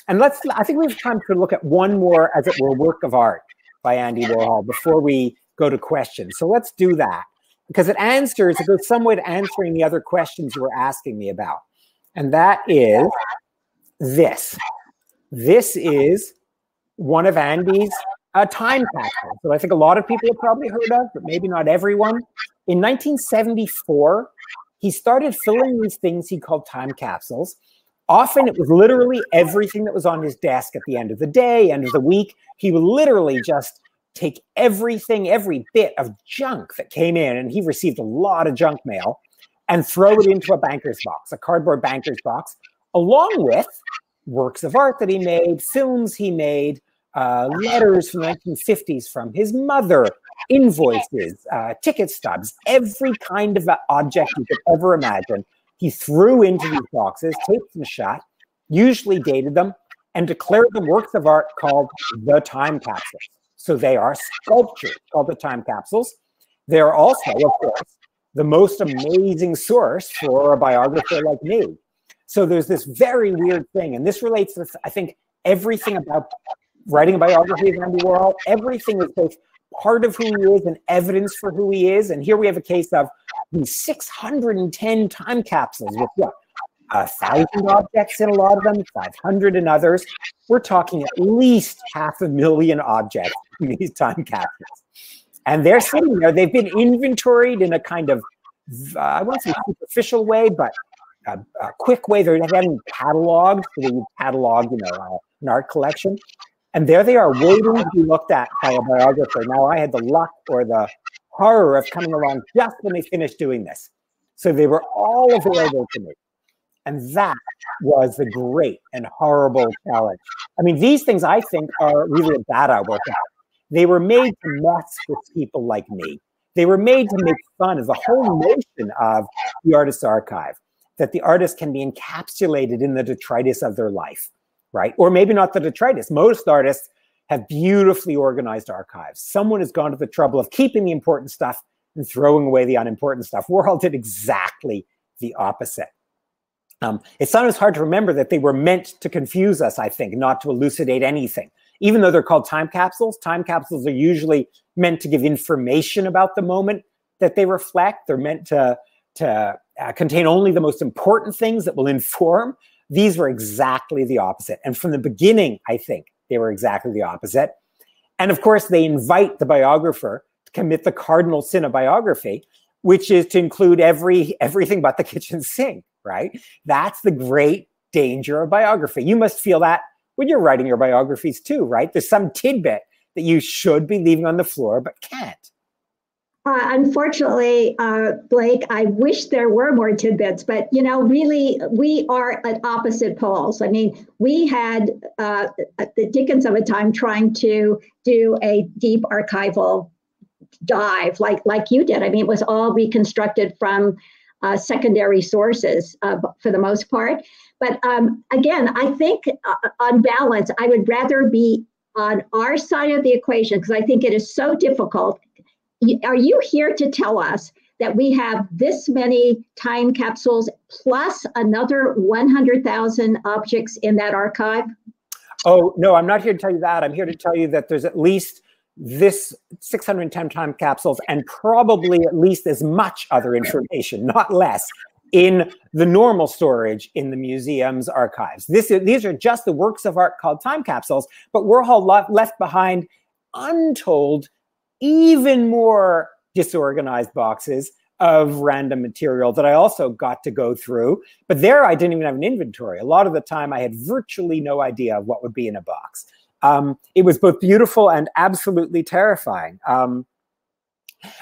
C: And let's, I think we have time to look at one more, as it were, work of art by Andy Warhol before we go to questions. So let's do that because it answers, it goes some way to answering the other questions you were asking me about. And that is this. This is one of Andy's a time capsule. So I think a lot of people have probably heard of, but maybe not everyone. In 1974, he started filling these things he called time capsules. Often it was literally everything that was on his desk at the end of the day, end of the week. He would literally just take everything, every bit of junk that came in, and he received a lot of junk mail, and throw it into a banker's box, a cardboard banker's box, along with works of art that he made, films he made, uh, letters from the 1950s from his mother, invoices, uh, ticket stubs, every kind of object you could ever imagine. He threw into these boxes, taped them shut, usually dated them, and declared them works of art called the time capsules. So they are sculptures called the time capsules. They're also, of course, the most amazing source for a biographer like me. So there's this very weird thing, and this relates to, I think, everything about writing a biography of Andy Warhol, everything is both part of who he is and evidence for who he is. And here we have a case of 610 time capsules with what? A thousand objects in a lot of them, 500 in others. We're talking at least half a million objects in these time capsules. And they're sitting there. They've been inventoried in a kind of, uh, I won't say superficial way, but a, a quick way. They're getting cataloged. So they catalog, you know, uh, an art collection. And there they are waiting to be looked at by a biographer. Now I had the luck or the horror of coming along just when they finished doing this. So they were all available to me. And that was the great and horrible challenge. I mean, these things I think are really a bad workout. They were made to mess with people like me. They were made to make fun of the whole notion of the artist's archive, that the artist can be encapsulated in the detritus of their life right? Or maybe not the detritus. Most artists have beautifully organized archives. Someone has gone to the trouble of keeping the important stuff and throwing away the unimportant stuff. Warhol did exactly the opposite. Um, it's sometimes hard to remember that they were meant to confuse us, I think, not to elucidate anything. Even though they're called time capsules, time capsules are usually meant to give information about the moment that they reflect. They're meant to, to uh, contain only the most important things that will inform these were exactly the opposite. And from the beginning, I think they were exactly the opposite. And of course, they invite the biographer to commit the cardinal sin of biography, which is to include every everything but the kitchen sink, right? That's the great danger of biography. You must feel that when you're writing your biographies too, right? There's some tidbit that you should be leaving on the floor but can't?
B: Uh, unfortunately, uh, Blake, I wish there were more tidbits, but you know, really, we are at opposite poles. I mean, we had uh, the Dickens of a time trying to do a deep archival dive, like like you did. I mean, it was all reconstructed from uh, secondary sources uh, for the most part. But um, again, I think uh, on balance, I would rather be on our side of the equation because I think it is so difficult are you here to tell us that we have this many time capsules plus another 100,000 objects in that archive?
C: Oh, no, I'm not here to tell you that. I'm here to tell you that there's at least this 610 time capsules and probably at least as much other information, not less, in the normal storage in the museum's archives. This is, these are just the works of art called time capsules, but Warhol left behind untold even more disorganized boxes of random material that I also got to go through. But there I didn't even have an inventory. A lot of the time I had virtually no idea what would be in a box. Um, it was both beautiful and absolutely terrifying. Um,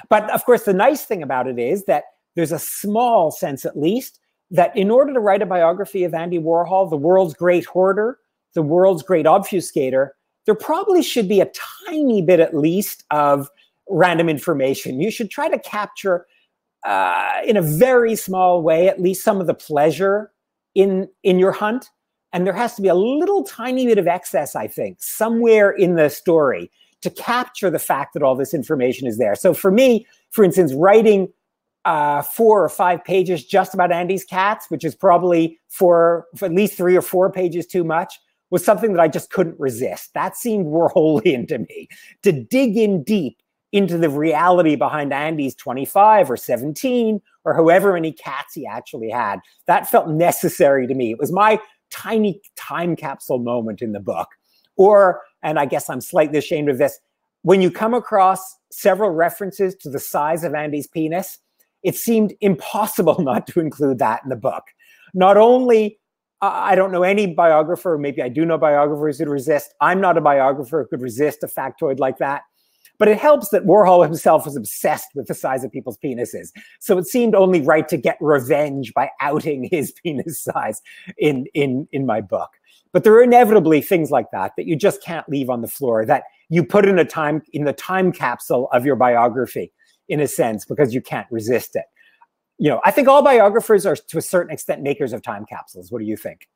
C: but of course, the nice thing about it is that there's a small sense, at least, that in order to write a biography of Andy Warhol, the world's great hoarder, the world's great obfuscator, there probably should be a tiny bit at least of random information. You should try to capture uh, in a very small way at least some of the pleasure in in your hunt and there has to be a little tiny bit of excess i think somewhere in the story to capture the fact that all this information is there so for me for instance writing uh, four or five pages just about andy's cats which is probably for, at least three or four pages too much was something that I just couldn't resist. That seemed Warholian to me. To dig in deep into the reality behind Andy's 25 or 17 or however many cats he actually had, that felt necessary to me. It was my tiny time capsule moment in the book. Or, and I guess I'm slightly ashamed of this, when you come across several references to the size of Andy's penis, it seemed impossible not to include that in the book. Not only I don't know any biographer, maybe I do know biographers who resist. I'm not a biographer who could resist a factoid like that. But it helps that Warhol himself was obsessed with the size of people's penises. So it seemed only right to get revenge by outing his penis size in, in, in my book. But there are inevitably things like that that you just can't leave on the floor that you put in a time in the time capsule of your biography, in a sense, because you can't resist it you know, I think all biographers are to a certain extent makers of time capsules. What do you think?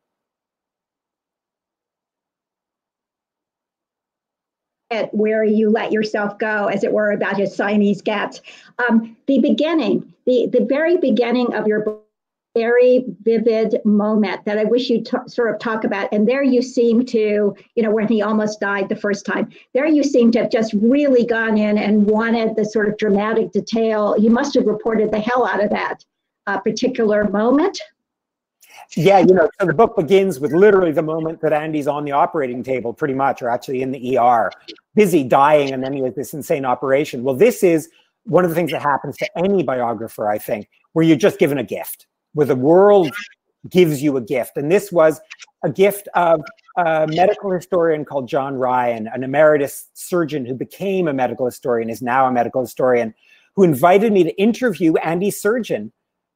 B: At where you let yourself go, as it were, about his Siamese cats. Um, the beginning, the, the very beginning of your book, very vivid moment that I wish you'd t- sort of talk about. And there you seem to, you know, when he almost died the first time, there you seem to have just really gone in and wanted the sort of dramatic detail. You must have reported the hell out of that uh, particular moment.
C: Yeah, you know, so the book begins with literally the moment that Andy's on the operating table, pretty much, or actually in the ER, busy dying, and then he has this insane operation. Well, this is one of the things that happens to any biographer, I think, where you're just given a gift where the world gives you a gift. And this was a gift of a medical historian called John Ryan, an emeritus surgeon who became a medical historian, is now a medical historian, who invited me to interview Andy Surgeon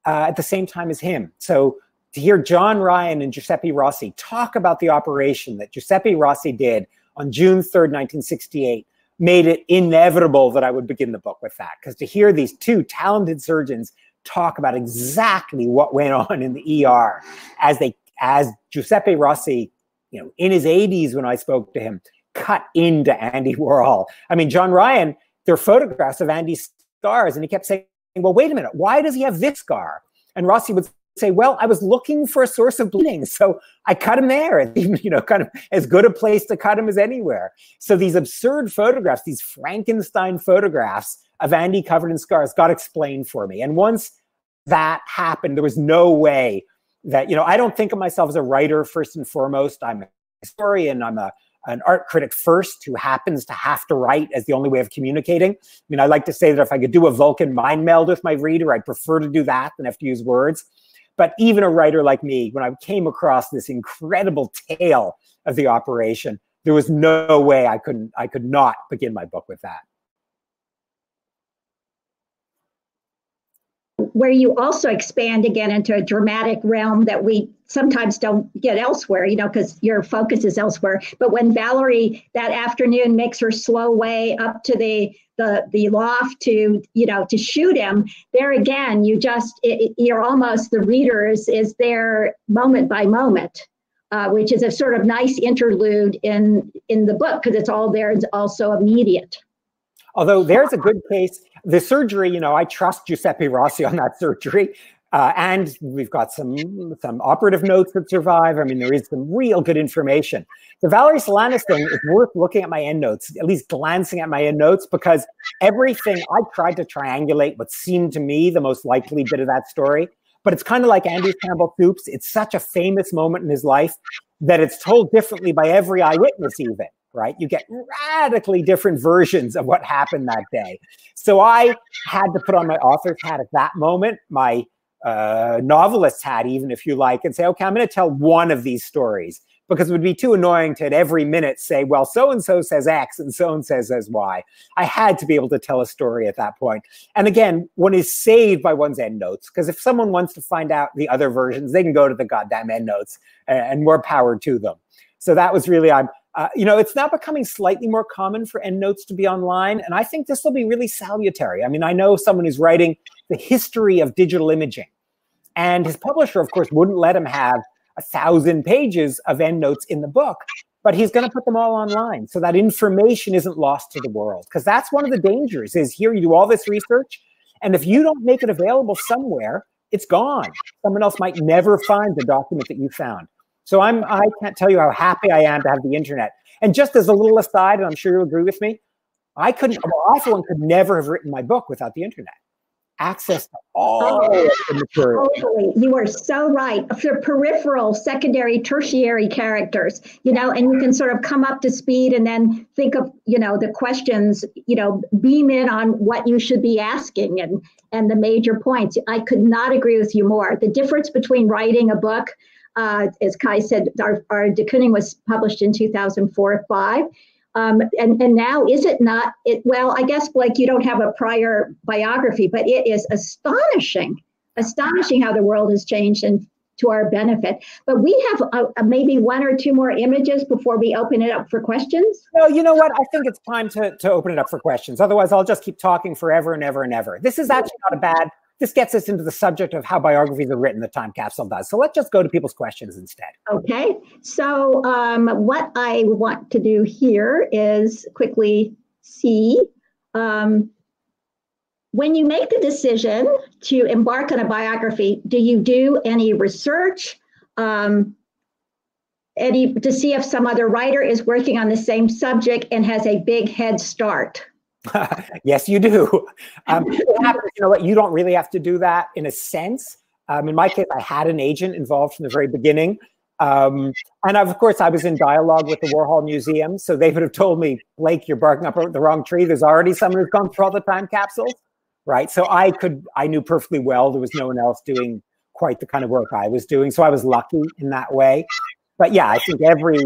C: uh, at the same time as him. So to hear John Ryan and Giuseppe Rossi talk about the operation that Giuseppe Rossi did on June 3rd, 1968, made it inevitable that I would begin the book with that. Because to hear these two talented surgeons talk about exactly what went on in the ER as they as Giuseppe Rossi, you know, in his 80s when I spoke to him, cut into Andy Warhol. I mean, John Ryan, there are photographs of Andy's scars, and he kept saying, Well, wait a minute, why does he have this scar? And Rossi would say, Well, I was looking for a source of bleeding, so I cut him there. And, You know, kind of as good a place to cut him as anywhere. So these absurd photographs, these Frankenstein photographs of Andy covered in scars got explained for me. And once that happened, there was no way that, you know, I don't think of myself as a writer first and foremost. I'm a historian, I'm a an art critic first who happens to have to write as the only way of communicating. I mean, I like to say that if I could do a Vulcan mind meld with my reader, I'd prefer to do that than have to use words. But even a writer like me, when I came across this incredible tale of the operation, there was no way I couldn't I could not begin my book with that.
B: Where you also expand again into a dramatic realm that we sometimes don't get elsewhere, you know, because your focus is elsewhere. But when Valerie that afternoon makes her slow way up to the the the loft to you know to shoot him, there again you just it, you're almost the readers is there moment by moment. Uh, which is a sort of nice interlude in in the book because it's all there. It's also immediate.
C: Although there's a good case, the surgery, you know, I trust Giuseppe Rossi on that surgery. Uh, and we've got some some operative notes that survive. I mean, there is some real good information. The Valerie Solanas thing is worth looking at my end notes, at least glancing at my end notes, because everything I tried to triangulate what seemed to me the most likely bit of that story. But it's kind of like Andy's Campbell Soups. It's such a famous moment in his life that it's told differently by every eyewitness, even right? You get radically different versions of what happened that day. So I had to put on my author's hat at that moment, my uh, novelist hat, even if you like, and say, okay, I'm going to tell one of these stories because it would be too annoying to at every minute say, well, so and so says X and so and so says Y. I had to be able to tell a story at that point. And again, one is saved by one's endnotes because if someone wants to find out the other versions, they can go to the goddamn endnotes and, and more power to them. So that was really, I'm, uh, you know, it's now becoming slightly more common for endnotes to be online. And I think this will be really salutary. I mean, I know someone who's writing the history of digital imaging. And his publisher, of course, wouldn't let him have a thousand pages of endnotes in the book, but he's going to put them all online so that information isn't lost to the world. Because that's one of the dangers is here you do all this research. And if you don't make it available somewhere, it's gone. Someone else might never find the document that you found. So I'm I can't tell you how happy I am to have the internet. And just as a little aside, and I'm sure you'll agree with me, I couldn't one could never have written my book without the internet. Access to all oh, the material.
B: Totally. You are so right. For peripheral, secondary, tertiary characters, you know, and you can sort of come up to speed and then think of, you know, the questions, you know, beam in on what you should be asking and and the major points. I could not agree with you more. The difference between writing a book uh, as Kai said, our, our De Kooning was published in 2004 5. Um, and, and now is it not it well i guess like you don't have a prior biography but it is astonishing astonishing how the world has changed and to our benefit. But we have uh, uh, maybe one or two more images before we open it up for questions?
C: No you know what? I think it's time to, to open it up for questions. Otherwise i'll just keep talking forever and ever and ever. This is actually not a bad this gets us into the subject of how biographies are written, the time capsule does. So let's just go to people's questions instead.
B: Okay. So, um, what I want to do here is quickly see um, when you make the decision to embark on a biography, do you do any research? Um, any to see if some other writer is working on the same subject and has a big head start.
C: yes, you do. Um, you know what? You don't really have to do that in a sense. Um, in my case, I had an agent involved from the very beginning. Um, and of course, I was in dialogue with the Warhol Museum. So they would have told me, Blake, you're barking up the wrong tree. There's already someone who's gone through all the time capsules. Right. So I could, I knew perfectly well there was no one else doing quite the kind of work I was doing. So I was lucky in that way. But yeah, I think every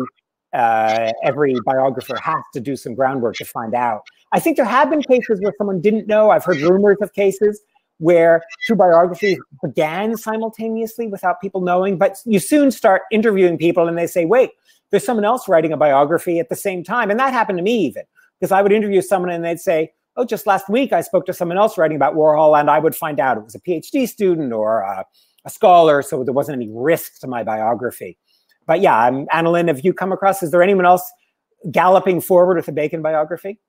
C: uh, every biographer has to do some groundwork to find out. I think there have been cases where someone didn't know. I've heard rumors of cases where two biographies began simultaneously without people knowing, but you soon start interviewing people and they say, wait, there's someone else writing a biography at the same time. And that happened to me even, because I would interview someone and they'd say, oh, just last week I spoke to someone else writing about Warhol, and I would find out it was a PhD student or a, a scholar, so there wasn't any risk to my biography but yeah, I'm Annalyn. Have you come across? Is there anyone else galloping forward with a Bacon biography?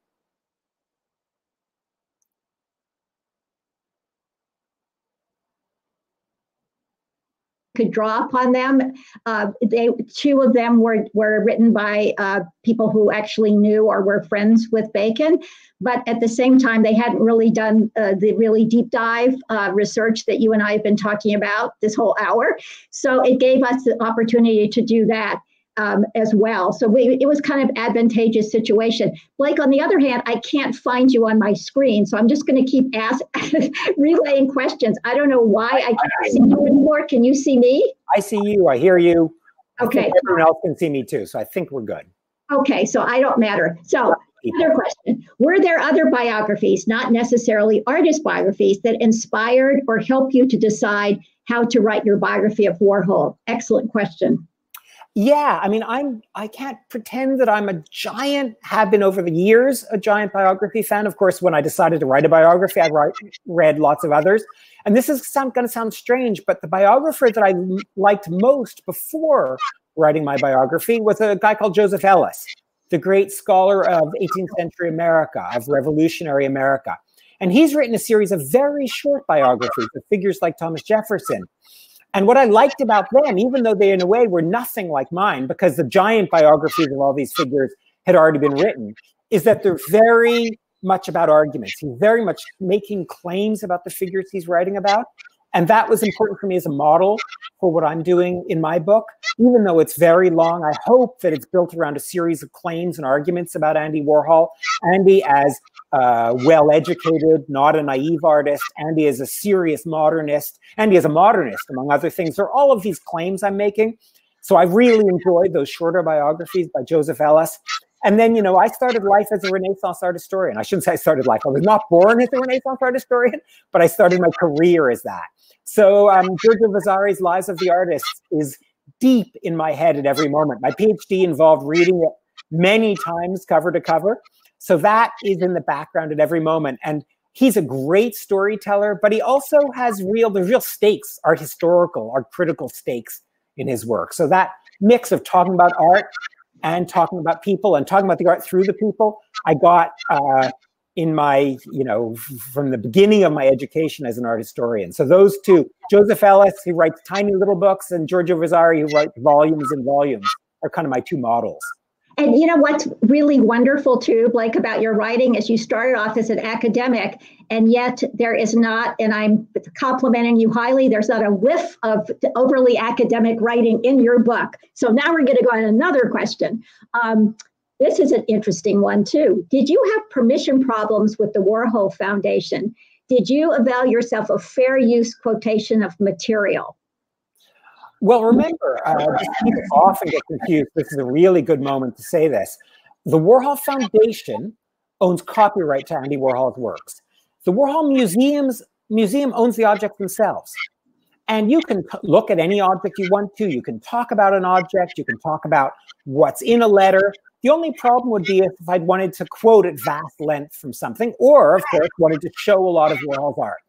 B: Could draw upon them. Uh, they two of them were were written by uh, people who actually knew or were friends with Bacon, but at the same time they hadn't really done uh, the really deep dive uh, research that you and I have been talking about this whole hour. So it gave us the opportunity to do that um, as well. So we, it was kind of advantageous situation. Blake, on the other hand, I can't find you on my screen, so I'm just going to keep ask, relaying questions. I don't know why I can't see you anymore. Can you see me?
C: I see you. I hear you.
B: Okay.
C: everyone else can see me too, so I think we're good.
B: Okay, so I don't matter. So, other question Were there other biographies, not necessarily artist biographies, that inspired or helped you to decide how to write your biography of Warhol? Excellent question.
C: Yeah, I mean, I'm I can't pretend that I'm a giant, have been over the years a giant biography fan. Of course, when I decided to write a biography, I write, read lots of others. And this is going to sound strange, but the biographer that I liked most before writing my biography was a guy called Joseph Ellis, the great scholar of 18th century America, of revolutionary America. And he's written a series of very short biographies of figures like Thomas Jefferson and what I liked about them, even though they in a way were nothing like mine, because the giant biographies of all these figures had already been written, is that they're very much about arguments. He's very much making claims about the figures he's writing about. And that was important for me as a model for what I'm doing in my book. Even though it's very long, I hope that it's built around a series of claims and arguments about Andy Warhol. Andy, as uh, well educated, not a naive artist. Andy is a serious modernist. Andy is a modernist, among other things. There are all of these claims I'm making. So I really enjoyed those shorter biographies by Joseph Ellis. And then, you know, I started life as a Renaissance art historian. I shouldn't say I started life. I was not born as a Renaissance art historian, but I started my career as that. So um, Giorgio Vasari's Lives of the Artists is deep in my head at every moment. My PhD involved reading it many times, cover to cover. So that is in the background at every moment. And he's a great storyteller, but he also has real, the real stakes, art historical, art critical stakes in his work. So that mix of talking about art and talking about people and talking about the art through the people, I got uh, in my, you know, from the beginning of my education as an art historian. So those two, Joseph Ellis, who writes tiny little books, and Giorgio Vasari, who writes volumes and volumes, are kind of my two models.
B: And you know what's really wonderful too, Blake, about your writing is you started off as an academic, and yet there is not, and I'm complimenting you highly, there's not a whiff of overly academic writing in your book. So now we're going to go on another question. Um, this is an interesting one too. Did you have permission problems with the Warhol Foundation? Did you avail yourself of fair use quotation of material?
C: Well, remember, uh, people often get confused. This is a really good moment to say this. The Warhol Foundation owns copyright to Andy Warhol's works. The Warhol Museum's museum owns the objects themselves. And you can look at any object you want to. You can talk about an object. You can talk about what's in a letter. The only problem would be if I'd wanted to quote at vast length from something, or of course, wanted to show a lot of Warhol's art.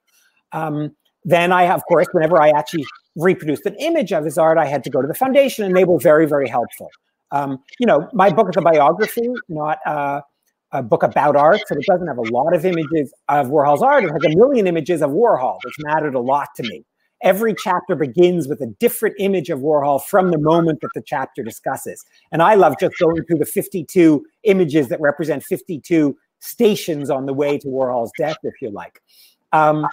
C: Um, then I, of course, whenever I actually reproduced an image of his art, I had to go to the foundation, and they were very, very helpful. Um, you know, my book is a biography, not uh, a book about art, so it doesn't have a lot of images of Warhol's art. It has a million images of Warhol, which mattered a lot to me. Every chapter begins with a different image of Warhol from the moment that the chapter discusses. And I love just going through the 52 images that represent 52 stations on the way to Warhol's death, if you like. Um,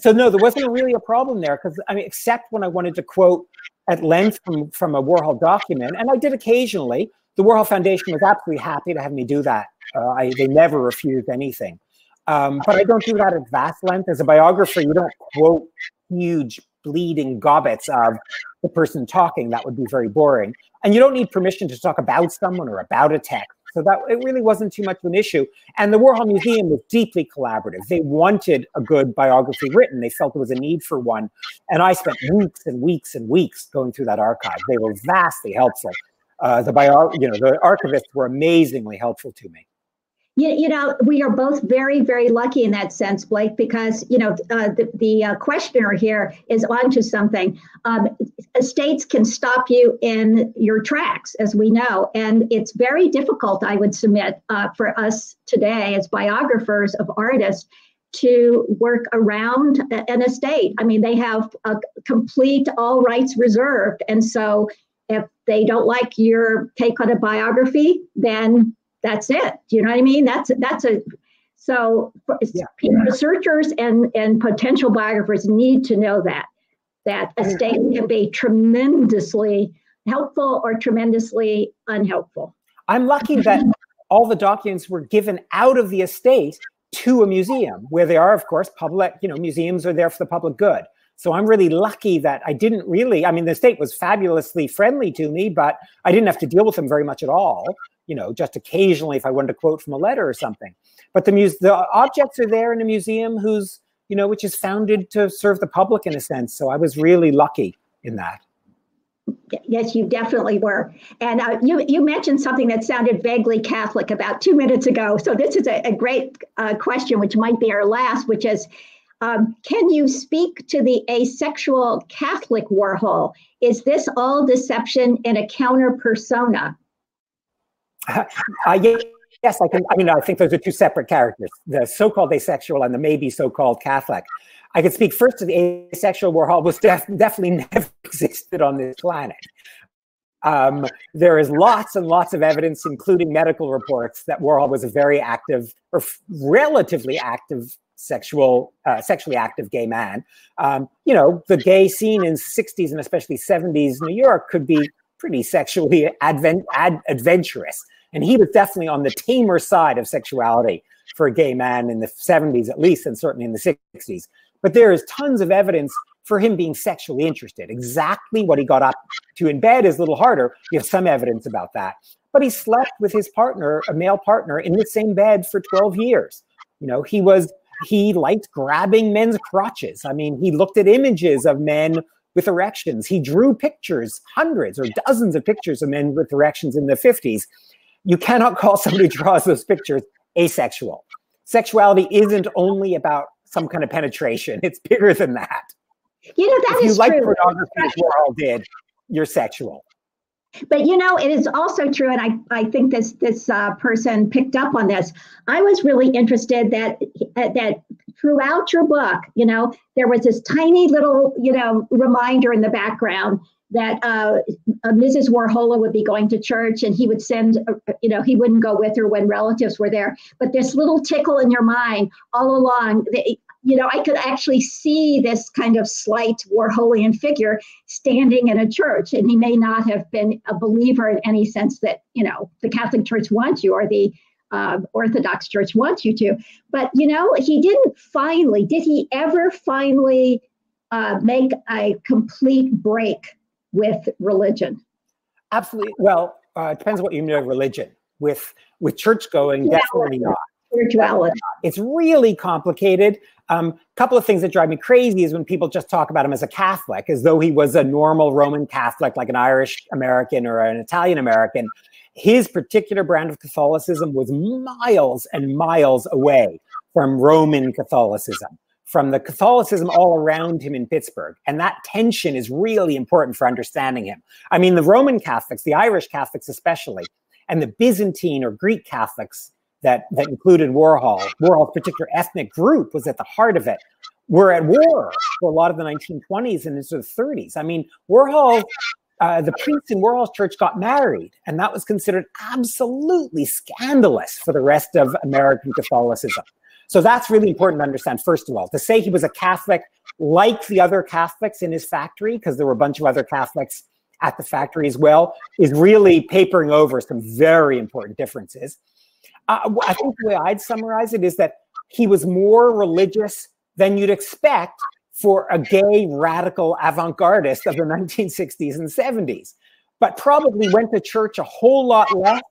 C: so no, there wasn't really a problem there because I mean, except when I wanted to quote at length from from a Warhol document, and I did occasionally. The Warhol Foundation was absolutely happy to have me do that. Uh, I, they never refused anything, um, but I don't do that at vast length. As a biographer, you don't quote huge bleeding gobbets of the person talking. That would be very boring, and you don't need permission to talk about someone or about a text. So that it really wasn't too much of an issue. And the Warhol Museum was deeply collaborative. They wanted a good biography written. They felt there was a need for one. And I spent weeks and weeks and weeks going through that archive. They were vastly helpful. Uh, the bio, you know, the archivists were amazingly helpful to me.
B: You, you know, we are both very, very lucky in that sense, Blake, because, you know, uh, the, the uh, questioner here is onto something. Um, estates can stop you in your tracks, as we know. And it's very difficult, I would submit, uh, for us today as biographers of artists to work around an estate. I mean, they have a complete all rights reserved. And so if they don't like your take on a biography, then that's it. Do you know what I mean? That's that's a so yeah. researchers and and potential biographers need to know that that a state can be tremendously helpful or tremendously unhelpful.
C: I'm lucky that all the documents were given out of the estate to a museum where they are, of course, public, you know, museums are there for the public good. So I'm really lucky that I didn't really, I mean, the state was fabulously friendly to me, but I didn't have to deal with them very much at all you know, just occasionally if I wanted to quote from a letter or something. But the muse the objects are there in a museum whose, you know, which is founded to serve the public in a sense. So I was really lucky in that.
B: Yes, you definitely were. And uh, you, you mentioned something that sounded vaguely Catholic about two minutes ago. So this is a, a great uh, question, which might be our last, which is, um, can you speak to the asexual Catholic Warhol? Is this all deception and a counter persona?
C: Uh, yes, I can. I mean, I think those are two separate characters: the so-called asexual and the maybe so-called Catholic. I could speak first to the asexual Warhol was def- definitely never existed on this planet. Um, there is lots and lots of evidence, including medical reports, that Warhol was a very active or f- relatively active sexual, uh, sexually active gay man. Um, you know, the gay scene in 60s and especially 70s New York could be pretty sexually advent- ad- adventurous. And he was definitely on the tamer side of sexuality for a gay man in the 70s, at least, and certainly in the 60s. But there is tons of evidence for him being sexually interested. Exactly what he got up to in bed is a little harder. You have some evidence about that. But he slept with his partner, a male partner, in the same bed for 12 years. You know, he was he liked grabbing men's crotches. I mean, he looked at images of men with erections. He drew pictures, hundreds or dozens of pictures of men with erections in the 50s. You cannot call somebody who draws those pictures asexual. Sexuality isn't only about some kind of penetration. It's bigger than that.
B: You know, that
C: if
B: is
C: you like
B: true.
C: pornography, as Warhol did, you're sexual.
B: But you know, it is also true, and I, I think this this uh, person picked up on this. I was really interested that uh, that throughout your book, you know, there was this tiny little you know reminder in the background that uh, Mrs. Warhola would be going to church and he would send, uh, you know, he wouldn't go with her when relatives were there. But this little tickle in your mind all along, you know, I could actually see this kind of slight Warholian figure standing in a church. And he may not have been a believer in any sense that, you know, the Catholic Church wants you or the uh, Orthodox Church wants you to. But, you know, he didn't finally, did he ever finally uh, make a complete break with religion?
C: Absolutely. Well, uh, it depends what you mean by religion. With with church going, definitely not.
B: Spirituality.
C: It's really complicated. A um, couple of things that drive me crazy is when people just talk about him as a Catholic, as though he was a normal Roman Catholic, like an Irish American or an Italian American. His particular brand of Catholicism was miles and miles away from Roman Catholicism from the Catholicism all around him in Pittsburgh. And that tension is really important for understanding him. I mean, the Roman Catholics, the Irish Catholics especially, and the Byzantine or Greek Catholics that, that included Warhol, Warhol's particular ethnic group was at the heart of it, were at war for a lot of the 1920s and into the 30s. I mean, Warhol, uh, the priests in Warhol's church got married, and that was considered absolutely scandalous for the rest of American Catholicism. So that's really important to understand, first of all. To say he was a Catholic like the other Catholics in his factory, because there were a bunch of other Catholics at the factory as well, is really papering over some very important differences. Uh, I think the way I'd summarize it is that he was more religious than you'd expect for a gay radical avant-gardist of the 1960s and 70s, but probably went to church a whole lot less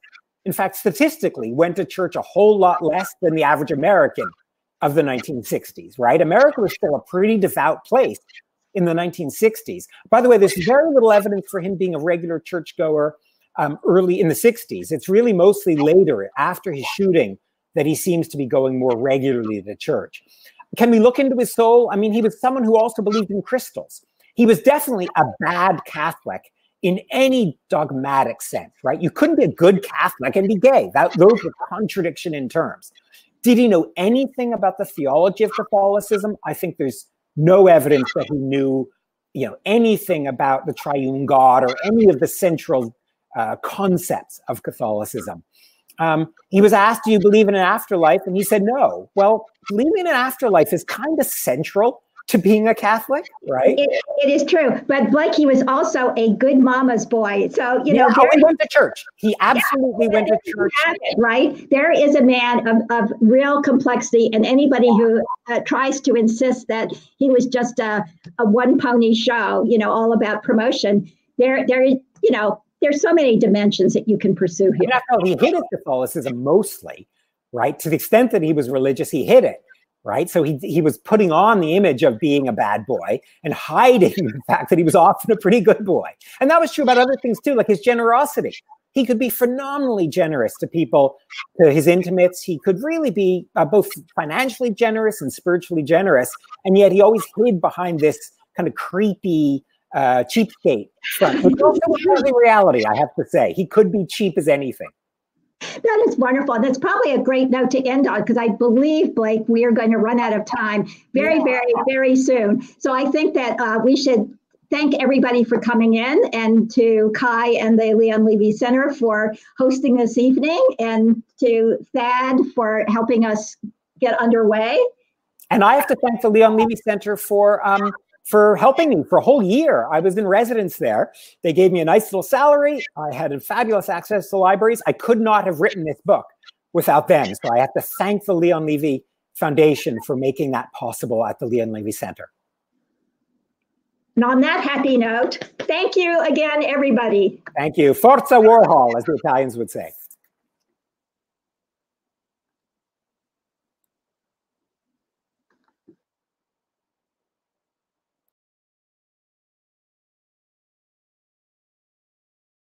C: in fact, statistically, went to church a whole lot less than the average American of the 1960s, right? America was still a pretty devout place in the 1960s. By the way, there's very little evidence for him being a regular churchgoer um, early in the 60s. It's really mostly later, after his shooting, that he seems to be going more regularly to church. Can we look into his soul? I mean, he was someone who also believed in crystals. He was definitely a bad Catholic in any dogmatic sense, right? You couldn't be a good Catholic and be gay. That, those were contradiction in terms. Did he know anything about the theology of Catholicism? I think there's no evidence that he knew, you know, anything about the triune God or any of the central uh, concepts of Catholicism. Um, he was asked, "Do you believe in an afterlife?" And he said, "No." Well, believing in an afterlife is kind of central to being a Catholic, right?
B: It, it is true. But Blake, he was also a good mama's boy. So, you know,
C: yeah, he went to church. He absolutely yeah, went to church.
B: It, right? There is a man of, of real complexity, and anybody who uh, tries to insist that he was just a, a one pony show, you know, all about promotion, there, there is, you know, there's so many dimensions that you can pursue here.
C: I mean, he hid his Catholicism mostly, right? To the extent that he was religious, he hid it, right? So he he was putting on the image of being a bad boy and hiding the fact that he was often a pretty good boy. And that was true about other things too, like his generosity. He could be phenomenally generous to people, to his intimates. He could really be uh, both financially generous and spiritually generous. And yet he always hid behind this kind of creepy uh, cheapskate front. But also the reality, I have to say. He could be cheap as anything.
B: That is wonderful. That's probably a great note to end on because I believe, Blake, we are going to run out of time very, yeah. very, very soon. So I think that uh, we should thank everybody for coming in and to Kai and the Leon Levy Center for hosting this evening and to Thad for helping us get underway.
C: And I have to thank the Leon Levy Center for um, for helping me for a whole year. I was in residence there. They gave me a nice little salary. I had fabulous access to libraries. I could not have written this book without them. So I have to thank the Leon Levy Foundation for making that possible at the Leon Levy Center.
B: And on that happy note, thank you again, everybody.
C: Thank you. Forza Warhol, as the Italians would say.